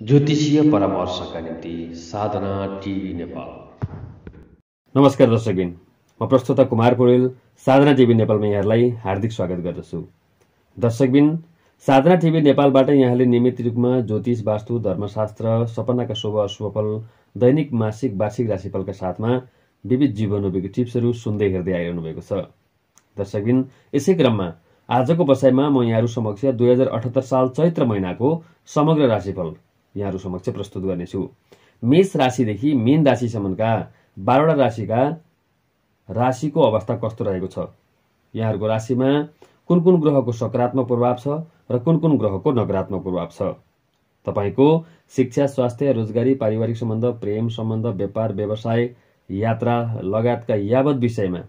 ज्योतिषीय परामर्शका निम्ति साधना टिभी नेपाल। नमस्कार दर्शकबिन म प्रस्तुता कुमार पौडेल साधना टिभी नेपालमा यहाँहरूलाई हार्दिक स्वागत गर्दछु। दर्शकबिन साधना टिभी नेपालबाट यहाँले नियमित रूपमा ज्योतिष वास्तु धर्मशास्त्र सपनाका शुभ अशुभ फल दैनिक मासिक वार्षिक राशिफलका साथमा विविध जीवनोपयोगी टिप्सहरू सुन्दै हेर्दै आइरहनु भएको छ। दर्शकबिन यसै क्रममा आजको बसाइमा म यहाँहरू समक्ष दुई हजार अठहत्तर साल चैत्र महिनाको समग्र राशिफल यहाँहरू समक्ष प्रस्तुत गर्नेछु। मेष राशिदेखि मीन राशिसम्मका बाह्रवटा राशिका राशिको अवस्था कस्तो रहेको छ? यहाँहरूको राशिमा कुन कुन ग्रहको सकारात्मक प्रभाव छ र कुन कुन ग्रहको नकारात्मक प्रभाव छ? तपाईँको शिक्षा स्वास्थ्य रोजगारी पारिवारिक सम्बन्ध प्रेम सम्बन्ध व्यापार व्यवसाय यात्रा लगायतका यावत विषयमा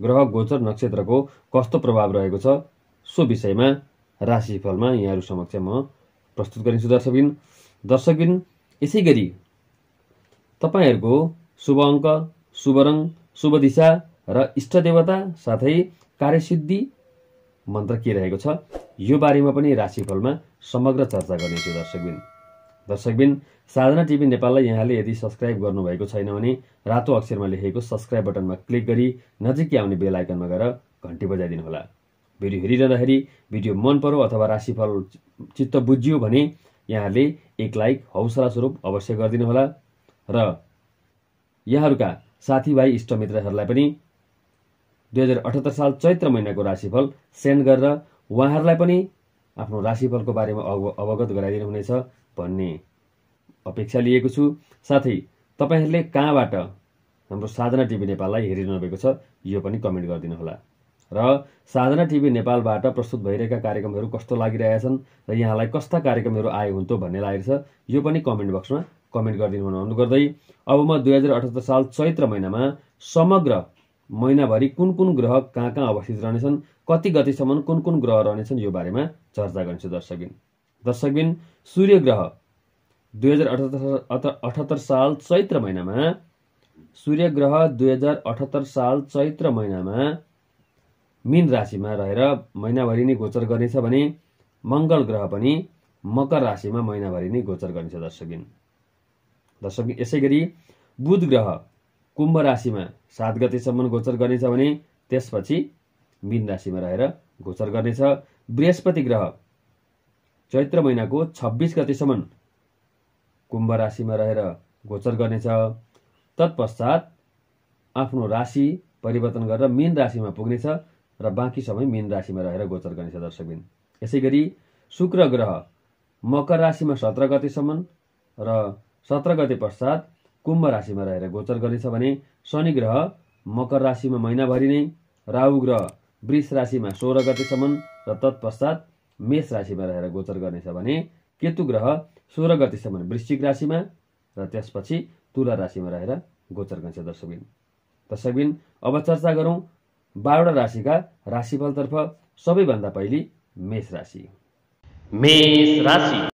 ग्रह गोचर नक्षत्रको कस्तो प्रभाव रहेको छ? सो विषयमा राशिफलमा यहाँहरू समक्ष म प्रस्तुत गरिन्छु दर्शकबिन। दर्शकबिन यसै गरी तपाईँहरूको शुभ अङ्क शुभ रङ शुभ दिशा र इष्ट देवता साथै कार्यसिद्धि मन्त्र के रहेको छ यो बारेमा पनि राशिफलमा समग्र चर्चा गर्नेछु दर्शकबिन। दर्शकबिन साधना टिभी नेपाललाई यहाँले यदि सब्सक्राइब गर्नुभएको छैन भने रातो अक्षरमा लेखेको सब्सक्राइब बटनमा क्लिक गरी नजिकै आउने बेल आइकनमा गएर घन्टी बजाइदिनु होला भिडियो हेरिरहँदाखेरि भिडियो मन पर्यो अथवा राशिफल चित्त बुझियो भने यहाँले एक लाइक हौसला स्वरूप अवश्य गरिदिनु होला र यहाँहरूका साथीभाइ इष्टमित्रहरूलाई पनि दुई हजार अठहत्तर साल चैत्र महिनाको राशिफल सेन्ड गरेर उहाँहरूलाई पनि आफ्नो राशिफलको बारेमा अव अवगत गराइदिनु हुनेछ भन्ने अपेक्षा लिएको छु। साथै तपाईँहरूले कहाँबाट हाम्रो साधना टिभी नेपाललाई हेरिरहनु भएको छ यो पनि कमेन्ट गरिदिनु होला र साधना टिभी नेपालबाट प्रस्तुत भइरहेका कार्यक्रमहरू कस्तो लागिरहेछन् र यहाँलाई कस्ता कार्यक्रमहरू आए हुन्थ्यो भन्ने लागेको छ यो पनि कमेन्ट बक्समा कमेन्ट गरिदिनु अनुरोध गर्दै अब म दुई हजार अठहत्तर साल चैत्र महिनामा समग्र महिनाभरि कुन कुन ग्रह कहाँ कहाँ अवस्थित रहनेछन् कति गतिसम्म कुन कुन ग्रह रहनेछन् यो बारेमा चर्चा गर्नेछु दर्शकबिन दर्शकबिन सूर्य ग्रह दुई हजार अठहत्तर अठहत्तर साल चैत्र महिनामा सूर्य ग्रह दुई हजार अठहत्तर साल चैत्र महिनामा मीन राशिमा रहेर महिनाभरि नै गोचर गर्नेछ भने मङ्गल ग्रह पनि मकर राशिमा महिनाभरि नै गोचर गर्नेछ दर्शकबिन दर्शक यसै गरी बुध ग्रह कुम्भ राशिमा सात गतेसम्म गोचर गर्नेछ भने त्यसपछि मीन राशिमा रहेर गोचर गर्नेछ। बृहस्पति ग्रह चैत्र महिनाको छब्बिस गतेसम्म कुम्भ राशिमा रहेर गोचर गर्नेछ। तत्पश्चात आफ्नो राशि परिवर्तन गरेर मीन राशिमा पुग्नेछ। र बाँकी समय मीन राशिमा रहेर गोचर गर्नेछ दर्शकबिन। यसै गरी शुक्र ग्रह मकर राशिमा सत्र गतेसम्म र सत्र गते पश्चात कुम्भ राशिमा रहेर गोचर गर्नेछ भने शनि ग्रह मकर राशिमा महिनाभरि नै राहु ग्रह वृष राशिमा सोह्र गतेसम्म र तत्पश्चात मेष राशिमा रहेर गोचर गर्नेछ भने केतु ग्रह सोह्र गतिसम्म वृश्चिक राशिमा र त्यसपछि तुला राशिमा रहेर गोचर गर्नेछ दर्शकबिन। दर्शकबिन अब चर्चा गरौँ बाह्रवटा राशिका राशिफलतर्फ सबैभन्दा पहिले मेष राशि। मेष राशि।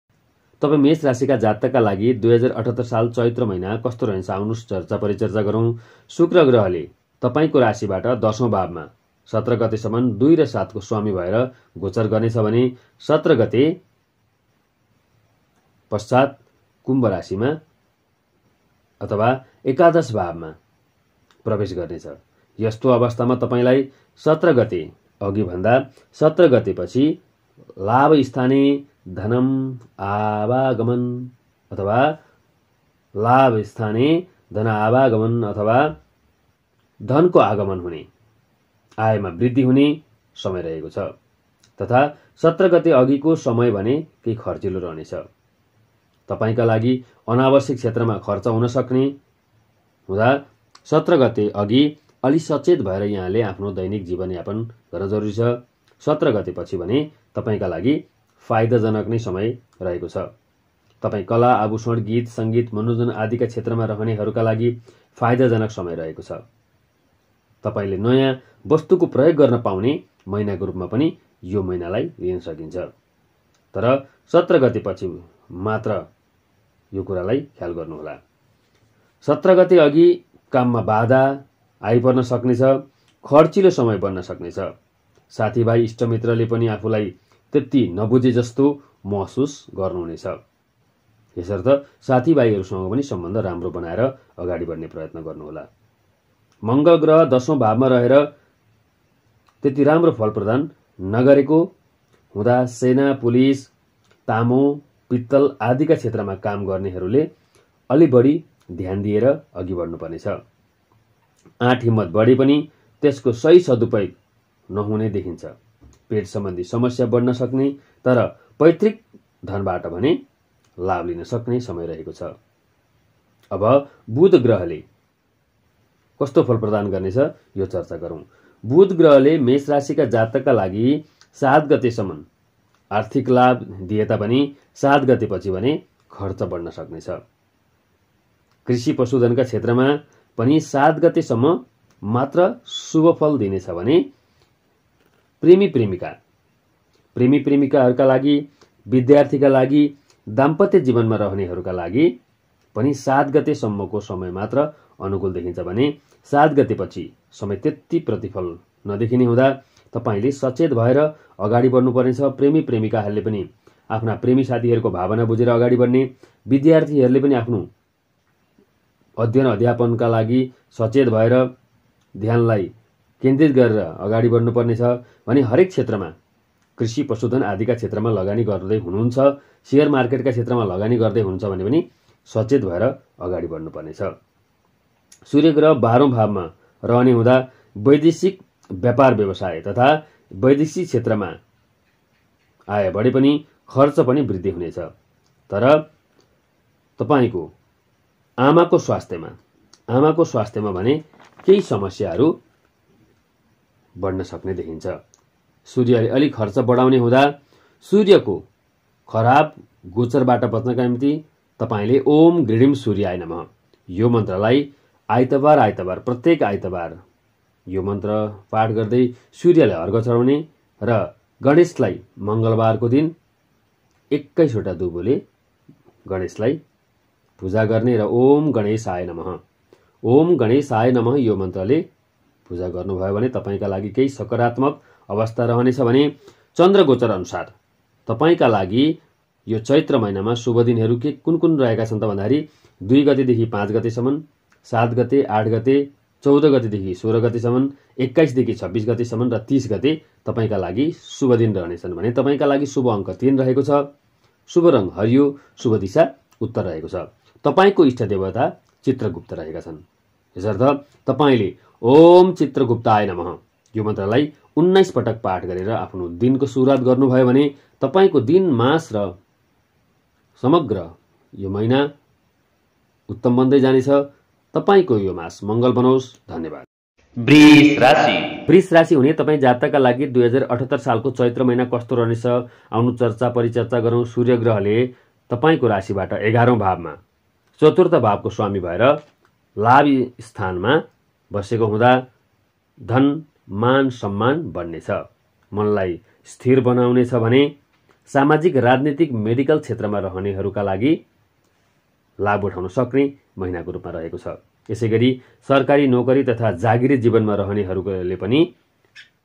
तपाईँ मेष राशिका जातकका लागि दुई हजार अठहत्तर साल चैत्र महिना कस्तो रहन्छ आउनुहोस् चर्चा परिचर्चा गरौँ। शुक्र ग्रहले तपाईँको राशिबाट दसौँ भावमा सत्र गतेसम्म दुई र सातको स्वामी भएर गोचर गर्नेछ भने सत्र गते पश्चात कुम्भ राशिमा अथवा एकादश भावमा प्रवेश गर्नेछ। यस्तो अवस्थामा तपाईँलाई सत्र गते अघिभन्दा सत्र गतेपछि लाभ स्थानीय धनम आवागमन अथवा लाभ स्थानीय धन आवागमन अथवा धनको आगमन हुने। आयमा वृद्धि हुने समय रहेको छ। तथा सत्र गते अघिको समय भने केही खर्चिलो रहनेछ। तपाईँका लागि अनावश्यक क्षेत्रमा खर्च हुन सक्ने। हुँदा सत्र गते अघि अलि सचेत भएर यहाँले आफ्नो दैनिक जीवनयापन गर्न जरुरी छ। सत्र गतेपछि भने तपाईँका लागि फाइदाजनक नै समय रहेको छ। तपाईँ कला आभूषण गीत सङ्गीत मनोरञ्जन आदिका क्षेत्रमा रहनेहरूका लागि फाइदाजनक समय रहेको छ। तपाईँले नयाँ वस्तुको प्रयोग गर्न पाउने महिनाको रूपमा पनि यो महिनालाई लिन सकिन्छ। तर सत्र गतेपछि मात्र यो कुरालाई ख्याल गर्नुहोला। सत्र गते अघि काममा बाधा आइपर्न सक्नेछ खर्चिलो समय बन्न सक्नेछ। साथीभाइ इष्टमित्रले पनि आफूलाई त्यति नबुझे जस्तो महसुस गर्नुहुनेछ। यसर्थ साथीभाइहरूसँग पनि सम्बन्ध राम्रो बनाएर अगाडि बढ्ने प्रयत्न गर्नुहोला। मङ्गल ग्रह दसौँ भावमा रहेर त्यति राम्रो फल प्रदान नगरेको हुँदा सेना पुलिस तामो पित्तल आदिका क्षेत्रमा काम गर्नेहरूले अलि बढी ध्यान दिएर अघि बढ्नुपर्नेछ। आँट हिम्मत बढे पनि त्यसको सही सदुपयोग नहुने देखिन्छ। पेट सम्बन्धी समस्या बढ्न सक्ने तर पैतृक धनबाट भने लाभ लिन सक्ने समय रहेको छ। अब बुध ग्रहले कस्तो फल प्रदान गर्नेछ यो चर्चा गरौँ। बुध ग्रहले मेष राशिका जातकका लागि सात गतेसम्म आर्थिक लाभ दिए तापनि सात गतेपछि भने खर्च बढ्न सक्नेछ। कृषि पशुधनका क्षेत्रमा पनि सात गतेसम्म मात्र शुभ फल दिनेछ भने प्रेमी प्रेमिका। प्रेमी प्रेमिकाहरूका लागि विद्यार्थीका लागि दाम्पत्य जीवनमा रहनेहरूका लागि पनि सात गतेसम्मको समय मात्र अनुकूल देखिन्छ भने सात गतेपछि समय त्यति प्रतिफल नदेखिने हुँदा तपाईँले सचेत भएर अगाडि बढ्नुपर्नेछ। प्रेमी प्रेमिकाहरूले पनि आफ्ना प्रेमी साथीहरूको भावना बुझेर अगाडि बढ्ने विद्यार्थीहरूले पनि आफ्नो अध्ययन अध्यापनका लागि सचेत भएर ध्यानलाई केन्द्रित गरेर अगाडि बढ्नुपर्नेछ भने हरेक क्षेत्रमा कृषि पशुधन आदिका क्षेत्रमा लगानी गर्दै हुनुहुन्छ सेयर मार्केटका क्षेत्रमा लगानी गर्दै हुनुहुन्छ भने पनि सचेत भएर अगाडि बढ्नुपर्नेछ। सूर्यग्रह बाह्रौँ भावमा रहने हुँदा वैदेशिक व्यापार व्यवसाय तथा वैदेशिक क्षेत्रमा आय बढे पनि खर्च पनि वृद्धि हुनेछ। तर तपाईँको आमाको स्वास्थ्यमा आमाको स्वास्थ्यमा भने केही समस्याहरू बढ्न सक्ने देखिन्छ। सूर्यले अलिक खर्च बढाउने हुँदा सूर्यको खराब गोचरबाट बच्नका निम्ति तपाईँले ओम गृढिम सूर्याय नम। यो मन्त्रलाई आइतबार आइतबार प्रत्येक आइतबार यो मन्त्र पाठ गर्दै सूर्यलाई अर्घ चढाउने र गणेशलाई मङ्गलबारको दिन एक्काइसवटा दुबोले गणेशलाई पूजा गर्ने र ओम गणेश आय नमः। ओम गणेश आय नमः यो मन्त्रले पूजा गर्नुभयो भने तपाईँका लागि केही सकारात्मक अवस्था रहनेछ भने चन्द्र गोचर अनुसार तपाईँका लागि यो चैत्र महिनामा शुभ दिनहरू के कुन कुन रहेका छन् त भन्दाखेरि दुई गतेदेखि पाँच गतेसम्म सात गते आठ गते चौध गतेदेखि सोह्र गतेसम्म एक्काइसदेखि छब्बिस गतेसम्म र तिस गते तपाईँका लागि शुभ दिन रहनेछन् भने तपाईँका लागि शुभ अङ्क तिन रहेको छ। शुभ रङ हरियो शुभ दिशा उत्तर रहेको छ। तपाईँको इष्ट देवता चित्रगुप्त रहेका छन्। यसर्थ तपाईँले ओम चित्रगुप्ताय नमः। यो मन्त्रलाई उन्नाइस पटक पाठ गरेर आफ्नो दिनको सुरुवात गर्नुभयो भने तपाईँको दिन मास र समग्र यो महिना उत्तम बन्दै जानेछ। तपाईँको यो मास मङ्गल बनोस्। धन्यवाद। वृष राशि। वृष राशि हुने तपाईँ जातकका लागि दुई हजार अठहत्तर सालको चैत्र महिना कस्तो रहनेछ? आउनु चर्चा परिचर्चा गरौँ। सूर्य ग्रहले तपाईँको राशिबाट एघारौँ भावमा चतुर्थ भावको स्वामी भएर लाभ स्थानमा बसेको हुँदा धन मान सम्मान बढ्नेछ। मनलाई स्थिर बनाउनेछ भने सामाजिक राजनीतिक मेडिकल क्षेत्रमा रहनेहरूका लागि लाभ उठाउन सक्ने महिनाको रूपमा रहेको छ। यसै गरी सरकारी नोकरी तथा जागिरी जीवनमा रहनेहरूले पनि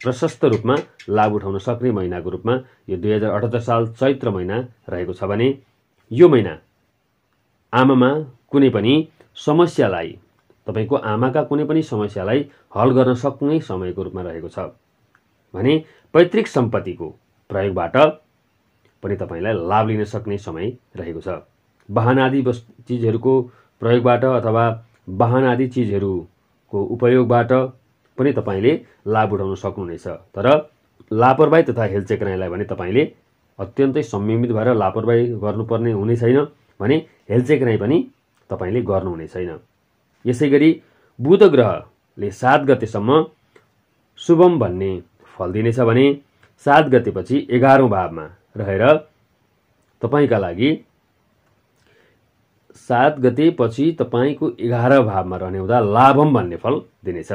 प्रशस्त रूपमा लाभ उठाउन सक्ने महिनाको रूपमा यो दुई हजार अठहत्तर साल चैत्र महिना रहेको छ भने यो महिना आमामा कुनै पनि समस्यालाई तपाईँको आमाका कुनै पनि समस्यालाई हल गर्न सक्ने समयको रूपमा रहेको छ। भने पैतृक सम्पत्तिको प्रयोगबाट पनि तपाईँलाई लाभ लिन सक्ने समय रहेको छ। वाहन आदि चिजहरूको प्रयोगबाट अथवा वाहन आदि चिजहरूको उपयोगबाट पनि तपाईँले लाभ उठाउन सक्नुहुनेछ। तर लापरवाही तथा हेलचेक्राइलाई भने तपाईँले अत्यन्तै संयमित भएर लापरवाही गर्नुपर्ने हुने छैन। भने हेलचेक्राइ पनि तपाईँले गर्नुहुने छैन। यसै गरी बुध ग्रहले सात गतेसम्म शुभम भन्ने फल दिनेछ भने सात गतेपछि एघारौँ भावमा रहेर तपाईँका लागि सात गतेपछि तपाईँको एघार भावमा रहने हुँदा लाभम भन्ने फल दिनेछ।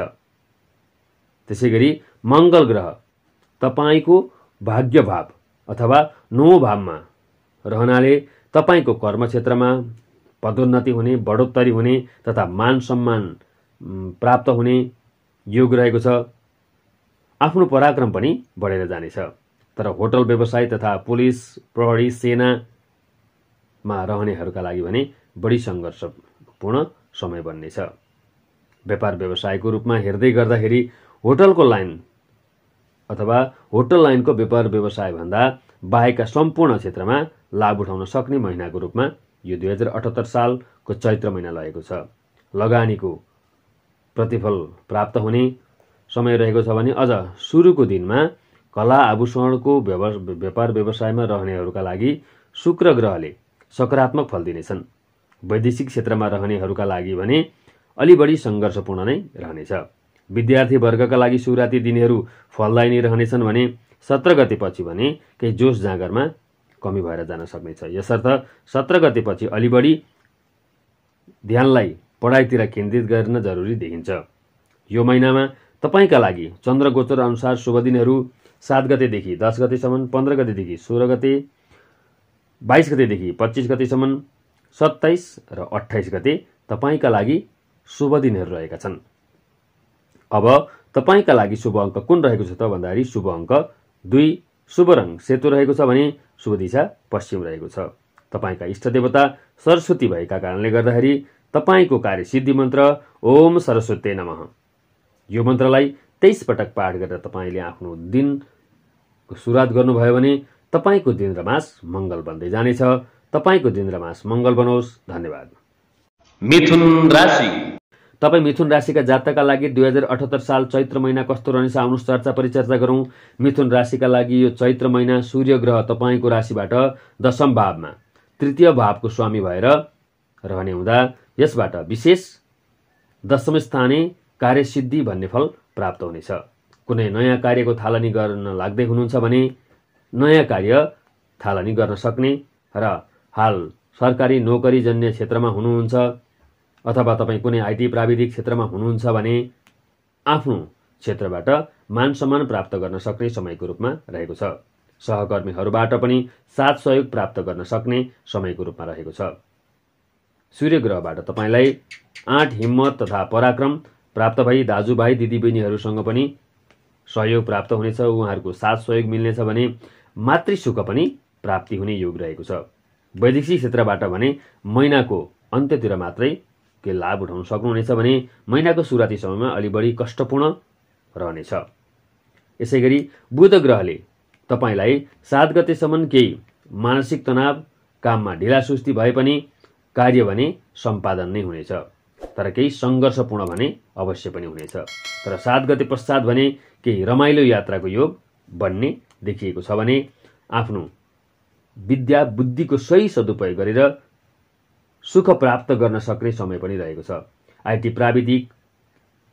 त्यसै गरी मङ्गल ग्रह तपाईँको भाग्य भाव अथवा नौ भावमा रहनाले तपाईँको कर्मक्षेत्रमा पदोन्नति हुने बढोत्तरी हुने तथा मान सम्मान प्राप्त हुने योग रहेको छ। आफ्नो पराक्रम पनि बढेर जानेछ। तर होटल व्यवसाय तथा पुलिस प्रहरी सेना मा रहनेहरूका लागि भने बढी सङ्घर्षपूर्ण समय बन्नेछ। व्यापार व्यवसायको रूपमा हेर्दै गर्दाखेरि होटलको लाइन अथवा होटल लाइनको व्यापार व्यवसायभन्दा बाहेकका सम्पूर्ण क्षेत्रमा लाभ उठाउन सक्ने महिनाको रूपमा यो दुई हजार अठहत्तर सालको चैत्र महिना रहेको छ। लगानीको प्रतिफल प्राप्त हुने समय रहेको छ भने अझ सुरुको दिनमा कला आभूषणको व्यापार व्यवसायमा रहनेहरूका लागि शुक्र ग्रहले सकारात्मक फल दिनेछन्। वैदेशिक क्षेत्रमा रहनेहरूका लागि भने अलि बढी सङ्घर्षपूर्ण नै रहनेछ। विद्यार्थी वर्गका लागि सुरुवाती दिनहरू फलदायी नै रहनेछन् भने सत्र गतेपछि भने केही जोस जाँगरमा कमी भएर जान सक्नेछ यसर्थ सत्र गतेपछि अलि बढी ध्यानलाई पढाइतिर केन्द्रित गर्न जरुरी देखिन्छ। यो महिनामा तपाईँका लागि चन्द्रगोचर अनुसार शुभ दिनहरू सात गतेदेखि दस गतेसम्म पन्ध्र गतेदेखि सोह्र गते बाइस गतेदेखि पच्चिस गतेसम्म सत्ताइस र अठाइस गते तपाईँका लागि शुभ दिनहरू रहेका छन्। अब तपाईँका लागि शुभ अङ्क कुन रहेको छ त भन्दाखेरि शुभ अङ्क दुई शुभ रङ। सेतो रहेको छ भने शुभ दिशा पश्चिम रहेको छ। तपाईँका इष्ट देवता सरस्वती भएका कारणले गर्दाखेरि तपाईँको कार्य सिद्धि मन्त्र ओम सरस्वती नम। यो मन्त्रलाई तेइस पटक पाठ गरेर तपाईँले आफ्नो दिनको सुरुवात गर्नुभयो भने तपाईँको दिन र मास मङ्गल बन्दै जानेछ। तपाईँको दिन र मास मङ्गल बनोस्। धन्यवाद। मिथुन राशि। तपाईँ मिथुन राशिका जातकका लागि दुई हजार अठहत्तर साल चैत्र महिना कस्तो रहनेछ आउनुहोस् चर्चा परिचर्चा गरौँ। मिथुन राशिका लागि यो चैत्र महिना सूर्य ग्रह तपाईँको राशिबाट दशम भावमा। तृतीय भावको स्वामी भएर रहने हुँदा यसबाट विशेष दशम स्थाने कार्यसिद्धि भन्ने फल प्राप्त हुनेछ। कुनै नयाँ कार्यको थालनी गर्न लाग्दै हुनुहुन्छ भने नयाँ कार्य थालनी गर्न सक्ने र हाल सरकारी नोकरीजन्य क्षेत्रमा हुनुहुन्छ। अथवा तपाईँ कुनै आइटी प्राविधिक क्षेत्रमा हुनुहुन्छ भने आफ्नो क्षेत्रबाट मान सम्मान प्राप्त गर्न सक्ने समयको रूपमा रहेको छ। सहकर्मीहरूबाट पनि साथ सहयोग प्राप्त गर्न सक्ने समयको रूपमा रहेको छ। सूर्य ग्रहबाट तपाईँलाई आँट हिम्मत तथा पराक्रम प्राप्त भई दाजुभाइ दिदीबहिनीहरूसँग पनि सहयोग प्राप्त हुनेछ। उहाँहरूको साथ सहयोग मिल्नेछ भने मातृसुख पनि प्राप्ति हुने योग रहेको छ। वैदेशिक क्षेत्रबाट भने महिनाको अन्त्यतिर मात्रै के लाभ उठाउन सक्नुहुनेछ भने महिनाको सुरुवाती समयमा अलि बढी कष्टपूर्ण रहनेछ। यसै गरी बुध ग्रहले तपाईँलाई सात गतेसम्म केही मानसिक तनाव काममा ढिलासुस्ती भए पनि कार्य भने सम्पादन नै हुनेछ तर केही सङ्घर्षपूर्ण भने अवश्य पनि हुनेछ। तर सात गते पश्चात भने केही रमाइलो यात्राको योग बन्ने देखिएको छ भने आफ्नो विद्या बुद्धिको सही सदुपयोग गरेर सुख प्राप्त गर्न सक्ने समय पनि रहेको छ। आइटी प्राविधिक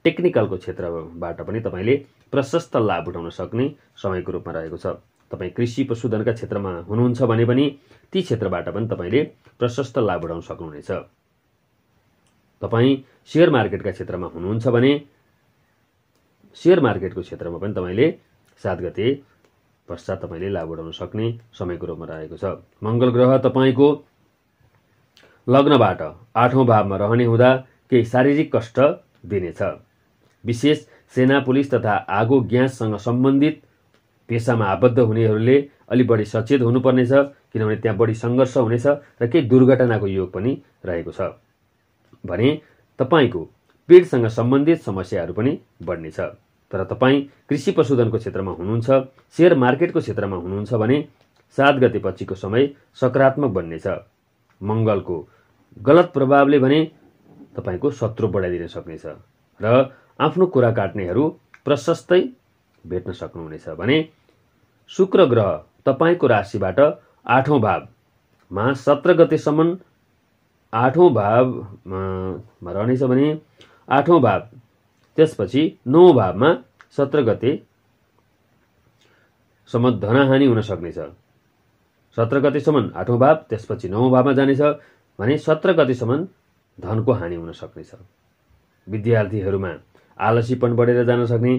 टेक्निकलको क्षेत्रबाट पनि तपाईँले प्रशस्त लाभ उठाउन सक्ने समयको रूपमा रहेको छ। तपाईँ कृषि पशुधनका क्षेत्रमा हुनुहुन्छ भने पनि ती क्षेत्रबाट पनि तपाईँले प्रशस्त लाभ उठाउन सक्नुहुनेछ। तपाईँ सेयर मार्केटका क्षेत्रमा हुनुहुन्छ भने सेयर मार्केटको क्षेत्रमा पनि तपाईँले सात गते पश्चात तपाईँले लाभ उठाउन सक्ने समयको रूपमा रहेको छ। मङ्गल ग्रह तपाईँको लग्नबाट आठौँ भावमा रहने हुँदा केही शारीरिक कष्ट दिनेछ। विशेष सेना पुलिस तथा आगो ग्याससँग सम्बन्धित पेसामा आबद्ध हुनेहरूले अलि बढी सचेत हुनुपर्नेछ किनभने त्यहाँ बढी सङ्घर्ष हुनेछ र केही दुर्घटनाको योग पनि रहेको छ। भने तपाईँको पेटसँग सम्बन्धित समस्याहरू पनि बढ्नेछ। तर तपाईँ कृषि पशुधनको क्षेत्रमा हुनुहुन्छ सेयर मार्केटको क्षेत्रमा हुनुहुन्छ भने सात गते पछिको समय सकारात्मक बन्नेछ। मङ्गलको गलत प्रभावले भने तपाईँको शत्रु बढाइदिन सक्नेछ र आफ्नो कुरा काट्नेहरू प्रशस्तै भेट्न सक्नुहुनेछ भने शुक्र ग्रह तपाईँको राशिबाट आठौँ भावमा सत्र गतेसम्म आठौँ भावमा रहनेछ भने आठौँ भाव त्यसपछि नौ भावमा सत्र गतेसम्म धनहानि हुन सक्नेछ। सत्र गतेसम्म आठौँ भाव त्यसपछि नौ भावमा जानेछ भने सत्र गतेसम्म धनको हानि हुन सक्नेछ। विद्यार्थीहरूमा आलसीपन बढेर जान सक्ने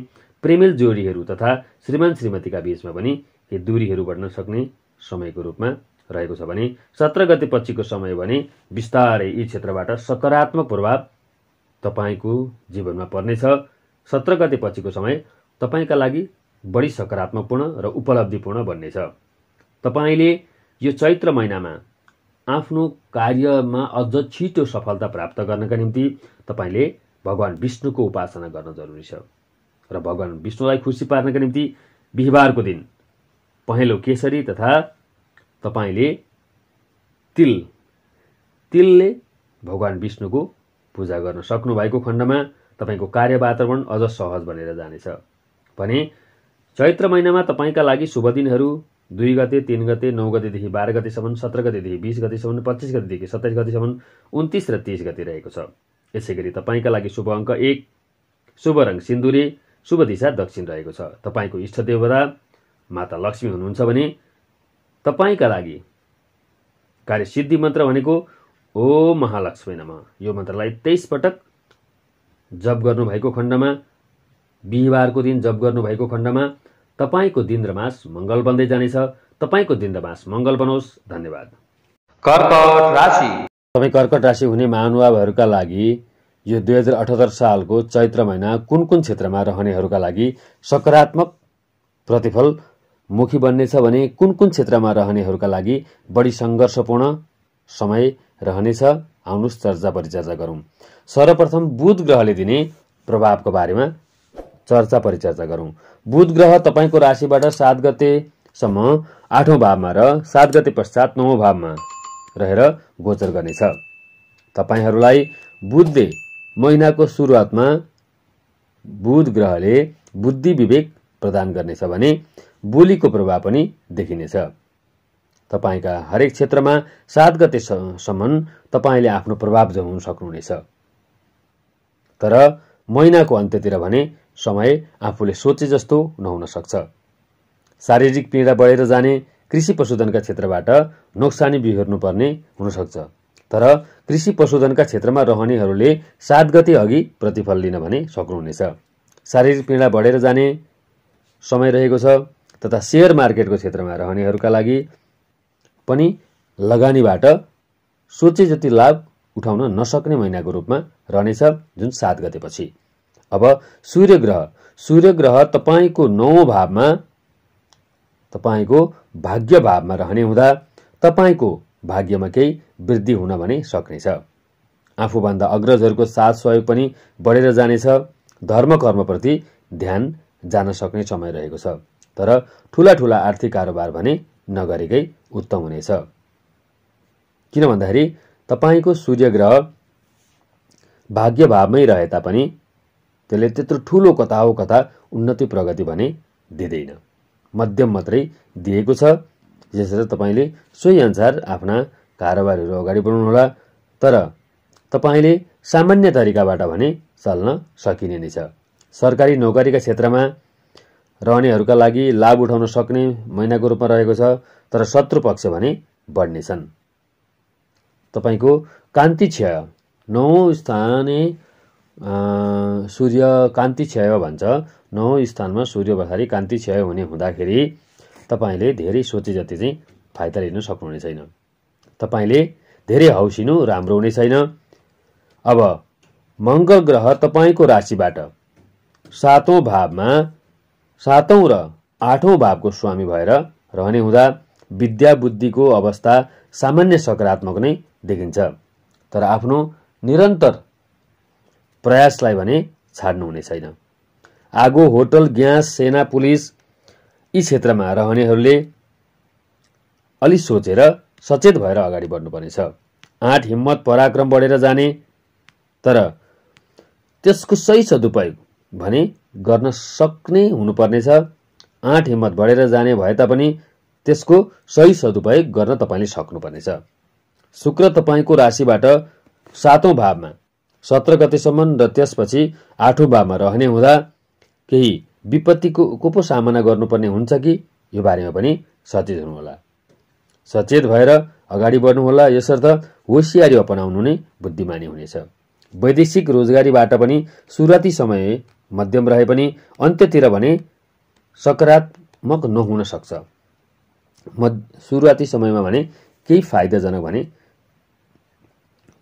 प्रेमिल जोडीहरू तथा श्रीमान श्रीमतीका बीचमा पनि केही दूरीहरू बढ्न सक्ने समयको रूपमा रहेको छ भने सत्र गते पछिको समय भने बिस्तारै यी क्षेत्रबाट सकारात्मक प्रभाव तपाईँको जीवनमा पर्नेछ। सत्र गते पछिको समय तपाईँका लागि बढी सकारात्मकपूर्ण र उपलब्धिपूर्ण बन्नेछ। तपाईँले यो चैत्र महिनामा आफ्नो कार्यमा अझ छिटो सफलता प्राप्त गर्नका निम्ति तपाईँले भगवान् विष्णुको उपासना गर्न जरुरी छ। र भगवान् विष्णुलाई खुसी पार्नका निम्ति बिहिबारको दिन पहेँलो केसरी तथा तपाईँले तिल तिलले भगवान् विष्णुको पूजा गर्न सक्नुभएको खण्डमा तपाईँको कार्य वातावरण अझ सहज बनेर जानेछ। भने चैत्र महिनामा तपाईँका लागि शुभ दिनहरू दुई गते तिन गते नौ गतेदेखि बाह्र गतेसम्म सत्र गतेदेखि बिस गतेसम्म पच्चिस गतेदेखि सत्ताइस गतेसम्म उन्तिस र तिस गते रहेको छ। यसै गरी तपाईँका लागि शुभ अङ्क एक। शुभ रङ सिन्दुरे शुभ दिशा दक्षिण रहेको छ। तपाईँको इष्ट देवता माता लक्ष्मी हुनुहुन्छ भने तपाईँका लागि कार्य सिद्धि मन्त्र भनेको ओ महालक्ष्मी नम। यो मन्त्रलाई तेइस पटक जप गर्नुभएको खण्डमा बिहिबारको दिन जप गर्नुभएको खण्डमा तपाईँको दिन र मास मङ्गल बन्दै जानेछ। तपाईँको दिन र मास मङ्गल बनोस्। धन्यवाद। कर्कट राशि। तपाईँ कर्कट राशि हुने महानुभावहरूका लागि यो दुई हजार अठहत्तर सालको चैत्र महिना कुन कुन क्षेत्रमा रहनेहरूका लागि सकारात्मक प्रतिफल मुखी बन्नेछ भने कुन कुन क्षेत्रमा रहनेहरूका लागि बढी सङ्घर्षपूर्ण समय रहनेछ? आउनुहोस् चर्चा परिचर्चा गरौँ। सर्वप्रथम बुध ग्रहले दिने प्रभावको बारेमा चर्चा परिचर्चा गरौँ। बुध ग्रह तपाईँको राशिबाट सात गतेसम्म आठौँ भावमा र सात गते पश्चात नौ भावमा रहेर गोचर गर्नेछ। तपाईँहरूलाई बुधले महिनाको सुरुवातमा बुध ग्रहले बुद्धि विवेक प्रदान गर्नेछ भने बोलीको प्रभाव पनि देखिनेछ। तपाईँका हरेक क्षेत्रमा सात गतेसम्म तपाईँले आफ्नो प्रभाव जमाउन सक्नुहुनेछ। तर महिनाको अन्त्यतिर भने समय आफूले सोचे जस्तो नहुन सक्छ। शारीरिक पीडा बढेर जाने कृषि पशुधनका क्षेत्रबाट नोक्सानी बिहोर्नुपर्ने हुनसक्छ तर कृषि पशुधनका क्षेत्रमा रहनेहरूले सात गते अघि प्रतिफल लिन भने सक्नुहुनेछ। शारीरिक पीडा बढेर जाने समय रहेको छ तथा सेयर मार्केटको क्षेत्रमा रहनेहरूका लागि पनि लगानीबाट सोचे जति लाभ उठाउन नसक्ने महिनाको रूपमा रहनेछ जुन सात गतेपछि। अब सूर्य ग्रह सूर्य ग्रह तपाईँको नौ भावमा तपाईँको भाग्य भावमा रहने हुँदा तपाईँको भाग्यमा केही वृद्धि हुन भने सक्नेछ। आफूभन्दा अग्रजहरूको साथ सहयोग पनि बढेर जानेछ। धर्म कर्मप्रति ध्यान जान सक्ने समय रहेको छ। तर ठुला ठुला आर्थिक कारोबार भने नगरेकै उत्तम हुनेछ। किन भन्दाखेरि तपाईँको सूर्य ग्रह भाग्य भावमै रहे तापनि त्यसले त्यत्रो ठुलो कथा हो कथा उन्नति प्रगति भने दिँदैन। मध्यम मात्रै दिएको छ। यसरी तपाईँले सोही अनुसार आफ्ना कारोबारहरू अगाडि बढाउनुहोला। तर तपाईँले सामान्य तरिकाबाट भने चल्न सकिने नै छ। सरकारी नोकरीका क्षेत्रमा रहनेहरूका लागि लाभ उठाउन सक्ने महिनाको रूपमा रहेको छ तर शत्रु पक्ष भने बढ्नेछन् तपाईँको कान्ति क्षय नौ स्थाने सूर्य कान्ति क्षय भन्छ। नौ स्थानमा सूर्य बसारी कान्ति क्षय हुने हुँदाखेरि तपाईँले धेरै सोचे जति चाहिँ फाइदा लिन सक्नुहुने छैन। तपाईँले धेरै हौसिनु राम्रो हुने छैन। अब मङ्गल ग्रह तपाईँको राशिबाट सातौँ भावमा सातौँ र आठौँ भावको स्वामी भएर रहने हुँदा विद्या बुद्धिको अवस्था सामान्य सकारात्मक नै देखिन्छ। तर आफ्नो निरन्तर प्रयासलाई भने छाड्नुहुने छैन। आगो होटल ग्यास सेना पुलिस यी क्षेत्रमा रहनेहरूले अलि सोचेर सचेत भएर अगाडि बढ्नुपर्नेछ। आँट हिम्मत पराक्रम बढेर जाने तर त्यसको सही सदुपयोग भने गर्न सक्ने हुनुपर्नेछ। आँट हिम्मत बढेर जाने भए तापनि त्यसको सही सदुपयोग गर्न तपाईँले सक्नुपर्नेछ। शुक्र तपाईँको राशिबाट सातौँ भावमा सत्र गतेसम्म र त्यसपछि आठौँ भावमा रहने हुँदा केही विपत्तिको को पो सामना गर्नुपर्ने हुन्छ कि? यो बारेमा पनि सचेत हुनुहोला। सचेत भएर अगाडि बढ्नुहोला यसर्थ होसियारी अपनाउनु नै बुद्धिमानी हुनेछ। वैदेशिक रोजगारीबाट पनि सुरुवाती समय मध्यम रहे पनि अन्त्यतिर भने सकारात्मक नहुन सक्छ। म सुरुवाती समयमा भने केही फाइदाजनक भने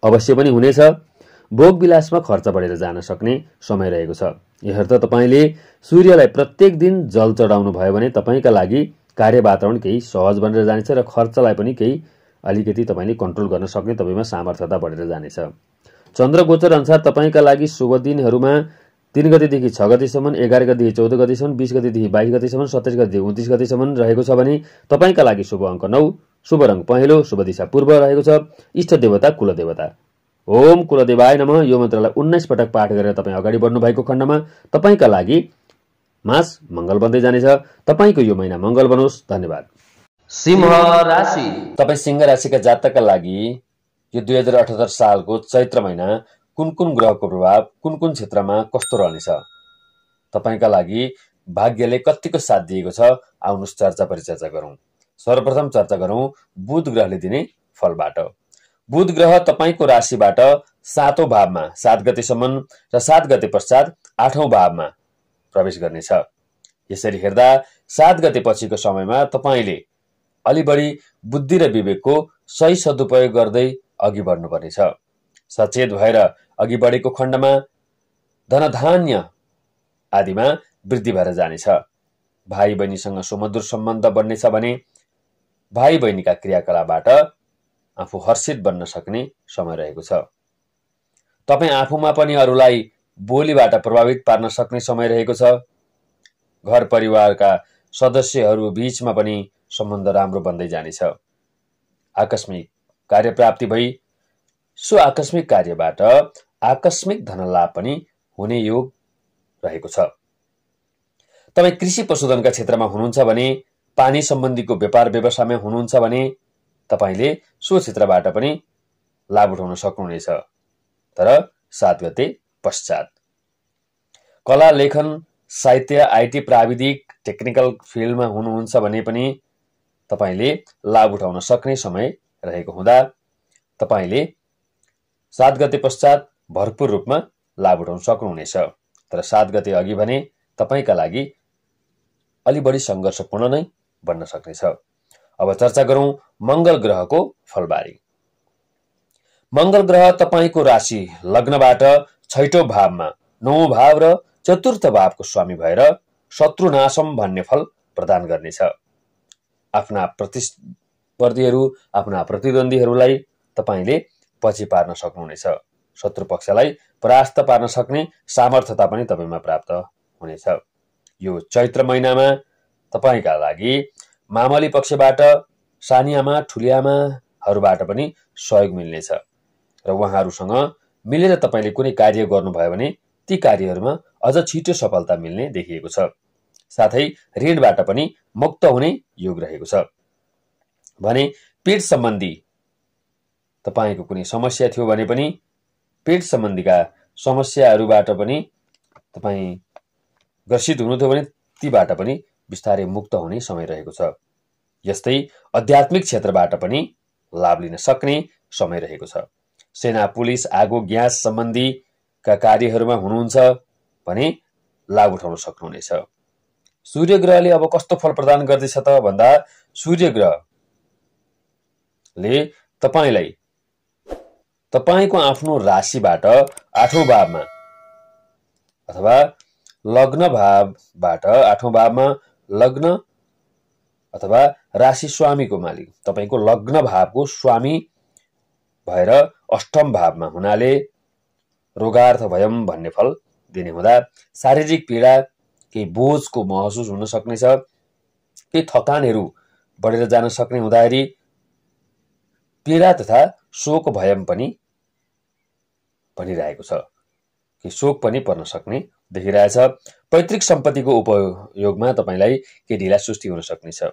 अवश्य पनि हुनेछ। भोग विलासमा खर्च बढेर जान सक्ने समय रहेको छ। यसर्थ तपाईँले सूर्यलाई प्रत्येक दिन जल चढाउनु भयो भने तपाईँका लागि कार्य वातावरण केही सहज बनेर जानेछ र खर्चलाई पनि केही अलिकति तपाईँले कन्ट्रोल गर्न सक्ने तपाईँमा सामर्थ्यता बढेर जानेछ। चन्द्र गोचर अनुसार तपाईँका लागि शुभ दिनहरूमा तिन गतेदेखि छ गतिसम्म एघार गतिदेखि चौध गतिसम्म बिस गतिदेखि बाइस गतिसम्म सत्ताइस गतिदेखि उन्तिस गतिसम्म रहेको छ भने तपाईँका लागि शुभ अङ्क नौ। शुभ रङ पहेँलो शुभ दिशा पूर्व रहेको छ। इष्ट देवता कुलदेवता ओम कुलदेवाय नम। यो मन्त्रलाई उन्नाइस पटक पाठ गरेर तपाईँ अगाडि बढ्नु भएको खण्डमा तपाईँका लागि मास मङ्गल बन्दै जानेछ। तपाईँको यो महिना मङ्गल बनोस्। धन्यवाद। सिंह राशि। तपाईँ सिंह राशिका जातकका लागि यो दुई हजार अठहत्तर सालको चैत्र महिना कुन कुन ग्रहको प्रभाव कुन कुन क्षेत्रमा कस्तो रहनेछ? तपाईँका लागि भाग्यले कतिको साथ दिएको छ आउनुहोस् चर्चा परिचर्चा गरौँ। सर्वप्रथम चर्चा गरौँ बुध ग्रहले दिने फलबाट। बुध ग्रह तपाईँको राशिबाट सातौँ भावमा सात गतेसम्म र सात गते पश्चात आठौँ भावमा प्रवेश गर्नेछ। यसरी हेर्दा सात गते पछिको समयमा तपाईँले अलि बढी बुद्धि र विवेकको सही सदुपयोग गर्दै अघि बढ्नुपर्नेछ। सचेत भएर अघि बढेको खण्डमा धनधान्य आदिमा वृद्धि भएर जानेछ। भाइ बहिनीसँग सुमधुर सम्बन्ध बन्नेछ भने भाइ बहिनीका क्रियाकलापबाट आफू हर्षित बन्न सक्ने समय रहेको छ। तपाईँ आफूमा पनि अरूलाई बोलीबाट प्रभावित पार्न सक्ने समय रहेको छ। घर परिवारका सदस्यहरू बीचमा पनि सम्बन्ध राम्रो बन्दै जानेछ। आकस्मिक कार्यप्राप्ति भई सो आकस्मिक कार्यबाट आकस्मिक धनलाभ पनि हुने योग रहेको छ। तपाईँ कृषि पशुधनका क्षेत्रमा हुनुहुन्छ भने पानी सम्बन्धीको व्यापार व्यवसायमा हुनुहुन्छ भने तपाईँले सो क्षेत्रबाट पनि लाभ उठाउन सक्नुहुनेछ। तर सात गते पश्चात। कला लेखन साहित्य आइटी प्राविधिक टेक्निकल फिल्डमा हुनुहुन्छ भने पनि तपाईँले लाभ उठाउन सक्ने समय रहेको हुँदा तपाईँले सात गते पश्चात भरपुर रूपमा लाभ उठाउन सक्नुहुनेछ। तर सात गते अघि भने तपाईँका लागि अलि बढी सङ्घर्षपूर्ण नै बन्न सक्नेछ। अब चर्चा गरौँ मङ्गल ग्रहको फलबारी। मङ्गल ग्रह तपाईँको राशि लग्नबाट छैटौँ भावमा नौ भाव र चतुर्थ भावको स्वामी भएर शत्रुनाशम भन्ने फल प्रदान गर्नेछ। आफ्ना प्रतिस्पर्धीहरू आफ्ना प्रतिद्वन्दीहरूलाई तपाईँले पछि पार्न सक्नुहुनेछ। शत्रु पक्षलाई परास्त पार्न सक्ने सामर्थ्यता पनि तपाईँमा प्राप्त हुनेछ। यो चैत्र महिनामा तपाईँका लागि मामली पक्षबाट सानियामा ठुलियामाहरूबाट पनि सहयोग मिल्नेछ र उहाँहरूसँग मिलेर तपाईँले कुनै कार्य गर्नुभयो भने ती कार्यहरूमा अझ छिटो सफलता मिल्ने देखिएको छ। साथै ऋणबाट पनि मुक्त हुने योग रहेको छ। भने पेट सम्बन्धी तपाईँको कुनै समस्या थियो भने पनि पेट सम्बन्धीका समस्याहरूबाट पनि तपाईँ ग्रसित हुनुहुन्थ्यो भने तीबाट पनि बिस्तारै मुक्त हुने समय रहेको छ। यस्तै आध्यात्मिक क्षेत्रबाट पनि लाभ लिन सक्ने समय रहेको छ। सेना पुलिस आगो ग्यास सम्बन्धीका कार्यहरूमा हुनुहुन्छ भने लाभ उठाउन सक्नुहुनेछ। सूर्य ग्रहले अब कस्तो फल प्रदान गर्दैछ त भन्दा सूर्य ग्रहले तपाईँलाई तपाईँको आफ्नो राशिबाट आठौँ भावमा अथवा लग्न भावबाट आठौँ भावमा लग्न अथवा राशि स्वामीको मालिक। तपाईँको लग्न भावको स्वामी भएर अष्टम भावमा हुनाले रोगार्थ भयम भन्ने फल दिने हुँदा शारीरिक पीडा केही बोझको महसुस हुन सक्नेछ केही थकानहरू बढेर जान सक्ने हुँदाखेरि पीडा तथा शोक भयम पनि भनिरहेको छ। कि शोक पनि पर्न सक्ने देखिरहेछ। पैतृक सम्पत्तिको उपयोगमा तपाईँलाई केही ढिला सुस्ती हुन सक्नेछ।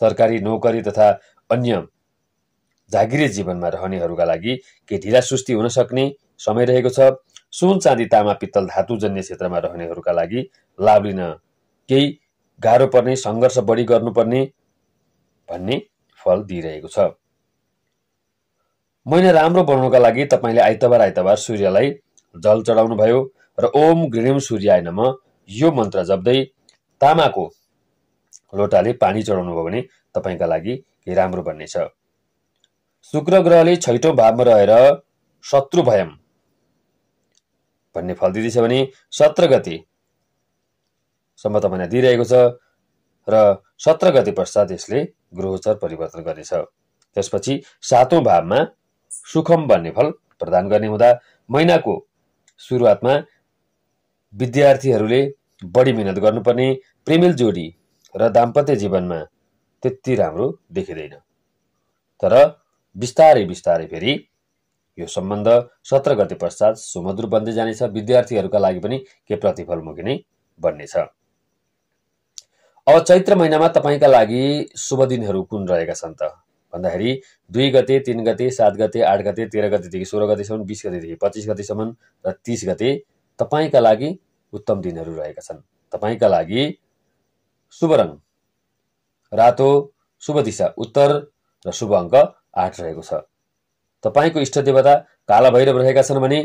सरकारी नोकरी तथा अन्य जागिरे जीवनमा रहनेहरूका लागि केही ढिला सुस्ती हुन सक्ने समय रहेको छ। सुन चाँदी तामा पित्तल धातुजन्य क्षेत्रमा रहनेहरूका लागि लाभ लिन केही गाह्रो पर्ने सङ्घर्ष बढी गर्नुपर्ने भन्ने फल दिइरहेको छ। महिना राम्रो बनाउनका लागि तपाईँले आइतबार आइतबार सूर्यलाई जल चढाउनु भयो र ओम गृणिम सूर्याय नम यो मन्त्र जप्दै तामाको लोटाले पानी चढाउनु भयो भने तपाईँका लागि राम्रो बन्नेछ। शुक्र ग्रहले छैटौँ भावमा रहेर शत्रु भयम भन्ने फल दिँदैछ भने सत्र गतिसम्म तपाईँलाई दिइरहेको छ र सत्र गति पश्चात यसले ग्रहोचर परिवर्तन गर्नेछ। त्यसपछि सातौँ भावमा सुखम भन्ने फल प्रदान गर्ने हुँदा महिनाको सुरुवातमा विद्यार्थीहरूले बढी मिहिनेत गर्नुपर्ने प्रेमिल जोडी र दाम्पत्य जीवनमा त्यति राम्रो देखिँदैन। तर बिस्तारै बिस्तारै फेरि यो सम्बन्ध सत्र गते पश्चात सुमधुर बन्दै जानेछ विद्यार्थीहरूका लागि पनि के प्रतिफलमुखी नै बन्नेछ। अब चैत्र महिनामा तपाईँका लागि शुभ दिनहरू कुन रहेका छन् त? भन्दाखेरि दुई गते तिन गते सात गते आठ गते तेह्र गतेदेखि सोह्र गतेसम्म बिस गतेदेखि पच्चिस गतेसम्म र तिस गते तपाईँका लागि उत्तम दिनहरू रहेका छन्। तपाईँका लागि शुभ रङ। रातो शुभ दिशा उत्तर र शुभ अङ्क आठ रहेको छ। तपाईँको इष्ट देवता काला भैरव रहेका छन् भने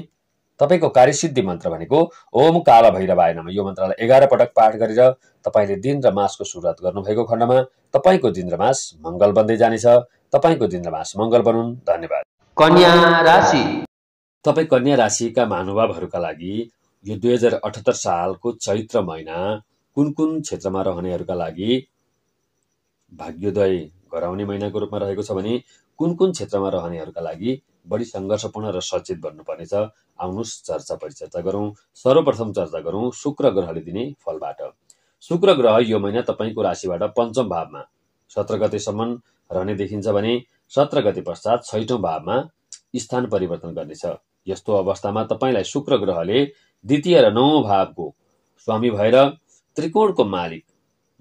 तपाईँको कार्यसिद्धि मन्त्र भनेको ओम काला भैरवाय नम यो मन्त्रलाई एघार पटक पाठ गरेर तपाईँले दिन र मासको सुरुवात गर्नुभएको खण्डमा तपाईँको दिन र मास मङ्गल बन्दै जानेछ। तपाईँको दिन र मास मङ्गल बनुन्। धन्यवाद। कन्या राशि। तपाईँ कन्या राशिका महानुभावहरूका लागि यो दुई हजार अठहत्तर सालको चैत्र महिना कुन कुन क्षेत्रमा रहनेहरूका लागि भाग्योदय गराउने महिनाको रूपमा रहेको छ भने कुन कुन क्षेत्रमा रहनेहरूका लागि बढी सङ्घर्षपूर्ण र सचेत बन्नुपर्नेछ? आउनुहोस् चर्चा परिचर्चा गरौँ। सर्वप्रथम चर्चा गरौँ शुक्र ग्रहले दिने फलबाट। शुक्र ग्रह यो महिना तपाईँको राशिबाट पञ्चम भावमा सत्र गतेसम्म रहने देखिन्छ भने सत्र गते पश्चात छैटौँ भावमा स्थान परिवर्तन गर्नेछ। यस्तो अवस्थामा तपाईँलाई शुक्र ग्रहले द्वितीय र नौ भावको स्वामी भएर त्रिकोणको मालिक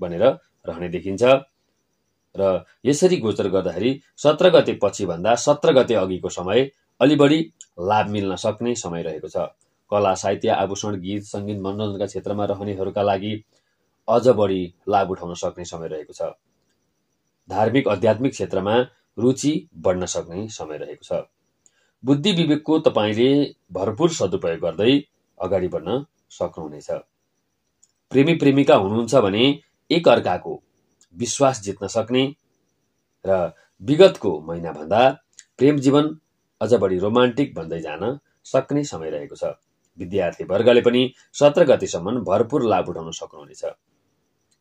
बनेर रहने देखिन्छ र यसरी गोचर गर्दाखेरि सत्र गते पछि भन्दा सत्र गते अघिको समय अलि बढी लाभ मिल्न सक्ने समय रहेको छ। कला साहित्य आभूषण गीत सङ्गीत मनोरञ्जनका क्षेत्रमा रहनेहरूका लागि अझ बढी लाभ उठाउन सक्ने समय रहेको छ। धार्मिक आध्यात्मिक क्षेत्रमा रुचि बढ्न सक्ने समय रहेको छ। बुद्धि विवेकको तपाईँले भरपुर सदुपयोग गर्दै अगाडि बढ्न सक्नुहुनेछ। प्रेमी प्रेमिका हुनुहुन्छ भने एक अर्काको विश्वास जित्न सक्ने र विगतको महिनाभन्दा प्रेम जीवन अझ बढी रोमान्टिक बन्दै जान सक्ने समय रहेको छ। विद्यार्थी वर्गले पनि सत्र गतिसम्म भरपुर लाभ उठाउन सक्नुहुनेछ।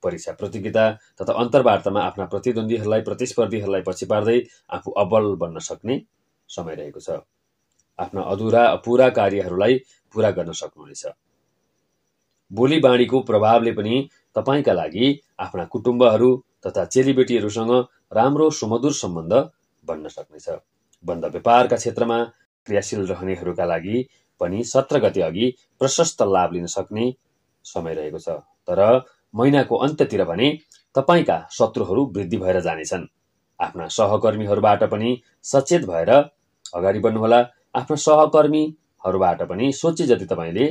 परीक्षा प्रतियोगिता तथा अन्तर्वार्तामा आफ्ना प्रतिद्वन्दीहरूलाई प्रतिस्पर्धीहरूलाई पछि पार्दै आफू अब्बल बन्न सक्ने समय रहेको छ। आफ्ना अधुरा अपुरा कार्यहरूलाई पुरा गर्न सक्नुहुनेछ। बोली बाणीको प्रभावले पनि तपाईँका लागि आफ्ना कुटुम्बहरू तथा चेलीबेटीहरूसँग राम्रो सुमधुर सम्बन्ध बन्न सक्नेछ। बन्द व्यापारका क्षेत्रमा क्रियाशील रहनेहरूका लागि पनि सत्र गते अघि प्रशस्त लाभ लिन सक्ने समय रहेको छ। तर महिनाको अन्त्यतिर भने तपाईँका शत्रुहरू वृद्धि भएर जानेछन्। आफ्ना सहकर्मीहरूबाट पनि सचेत भएर अगाडि बढ्नुहोला। आफ्ना सहकर्मीहरूबाट पनि सोचे जति तपाईँले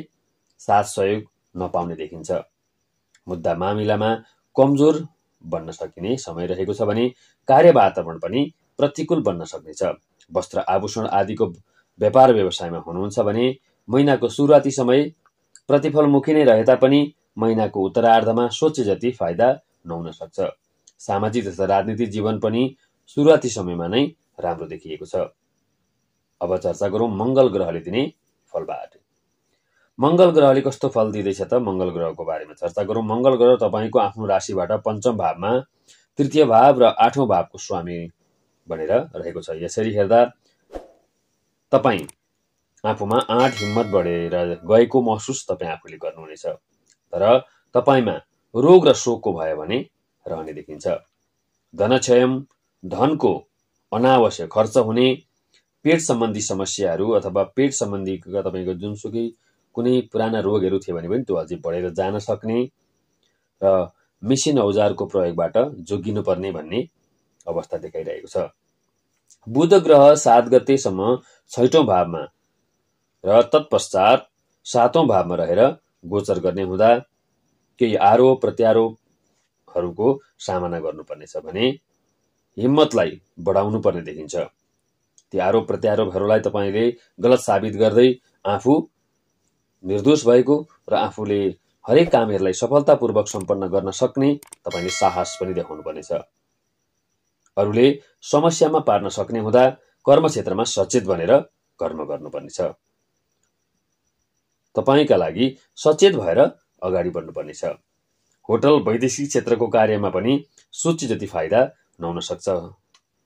साथ सहयोग नपाउने देखिन्छ। मुद्दा मामिलामा कमजोर बन्न सकिने समय रहेको छ भने कार्य वातावरण पनि प्रतिकूल बन्न सक्नेछ। वस्त्र आभूषण आदिको व्यापार व्यवसायमा हुनुहुन्छ भने महिनाको सुरुवाती समय प्रतिफलमुखी नै रहे तापनि महिनाको उत्तरार्धमा सोचे जति फाइदा नहुन सक्छ। सामाजिक तथा राजनीतिक जीवन पनि सुरुवाती समयमा नै राम्रो देखिएको छ। अब चर्चा गरौँ मङ्गल ग्रहले दिने फलबाट। मङ्गल ग्रहले कस्तो फल दिँदैछ त मङ्गल ग्रहको बारेमा चर्चा गरौँ। मङ्गल ग्रह तपाईँको आफ्नो राशिबाट पञ्चम भावमा तृतीय भाव र आठौँ भावको स्वामी भनेर रहेको छ। यसरी हेर्दा तपाईँ आफूमा आँट हिम्मत बढेर गएको महसुस तपाईँ आफूले गर्नुहुनेछ। तर तपाईँमा रोग र शोकको भयो भने रहने देखिन्छ। धनक्षयम धनको अनावश्यक खर्च हुने पेट सम्बन्धी समस्याहरू अथवा पेट सम्बन्धी तपाईँको जुनसुकै कुनै पुराना रोगहरू थियो भने पनि त्यो अझै बढेर जान सक्ने र मेसिन औजारको प्रयोगबाट जोगिनुपर्ने भन्ने अवस्था देखाइरहेको छ। बुध ग्रह सात गतेसम्म छैटौँ भावमा र तत्पश्चात सातौँ भावमा रहेर गोचर गर्ने हुँदा केही आरोप प्रत्यारोपहरूको सामना गर्नुपर्नेछ भने हिम्मतलाई बढाउनु पर्ने देखिन्छ। ती आरोप प्रत्यारोपहरूलाई तपाईँले गलत साबित गर्दै आफू निर्दोष भएको र आफूले हरेक कामहरूलाई सफलतापूर्वक सम्पन्न गर्न सक्ने तपाईँले साहस पनि देखाउनु पर्नेछ अरूले समस्यामा पार्न सक्ने हुँदा कर्म क्षेत्रमा सचेत बनेर कर्म गर्नुपर्नेछ। तपाईँका लागि सचेत भएर अगाडि बढ्नुपर्नेछ। होटल वैदेशिक क्षेत्रको कार्यमा पनि सोचे जति फाइदा नहुन सक्छ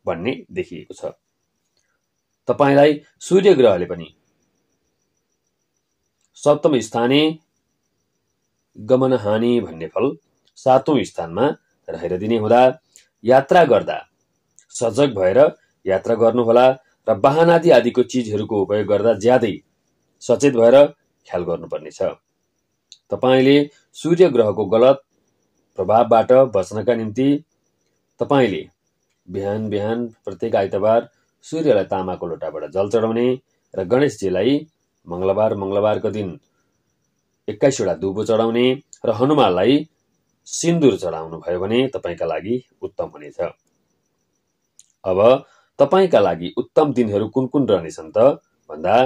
भन्ने देखिएको छ। तपाईँलाई सूर्य ग्रहले पनि सप्तम स्थाने गमन हानि भन्ने फल सातौं स्थानमा रहेर दिने हुँदा यात्रा गर्दा सजग भएर यात्रा गर्नुहोला र वाहनादि आदिको चिजहरूको उपयोग गर्दा ज्यादै सचेत भएर ख्याल गर्नुपर्नेछ। तपाईँले सूर्य ग्रहको गलत प्रभावबाट बच्नका निम्ति तपाईँले बिहान बिहान प्रत्येक आइतबार सूर्यलाई तामाको लोटाबाट जल चढाउने र गणेशजीलाई मङ्गलबार मङ्गलबारको दिन एक्काइसवटा दुबो चढाउने र हनुमानलाई सिन्दुर चढाउनु भयो भने तपाईँका लागि उत्तम हुनेछ। अब तपाईँका लागि उत्तम दिनहरू कुन कुन रहनेछन् त? भन्दा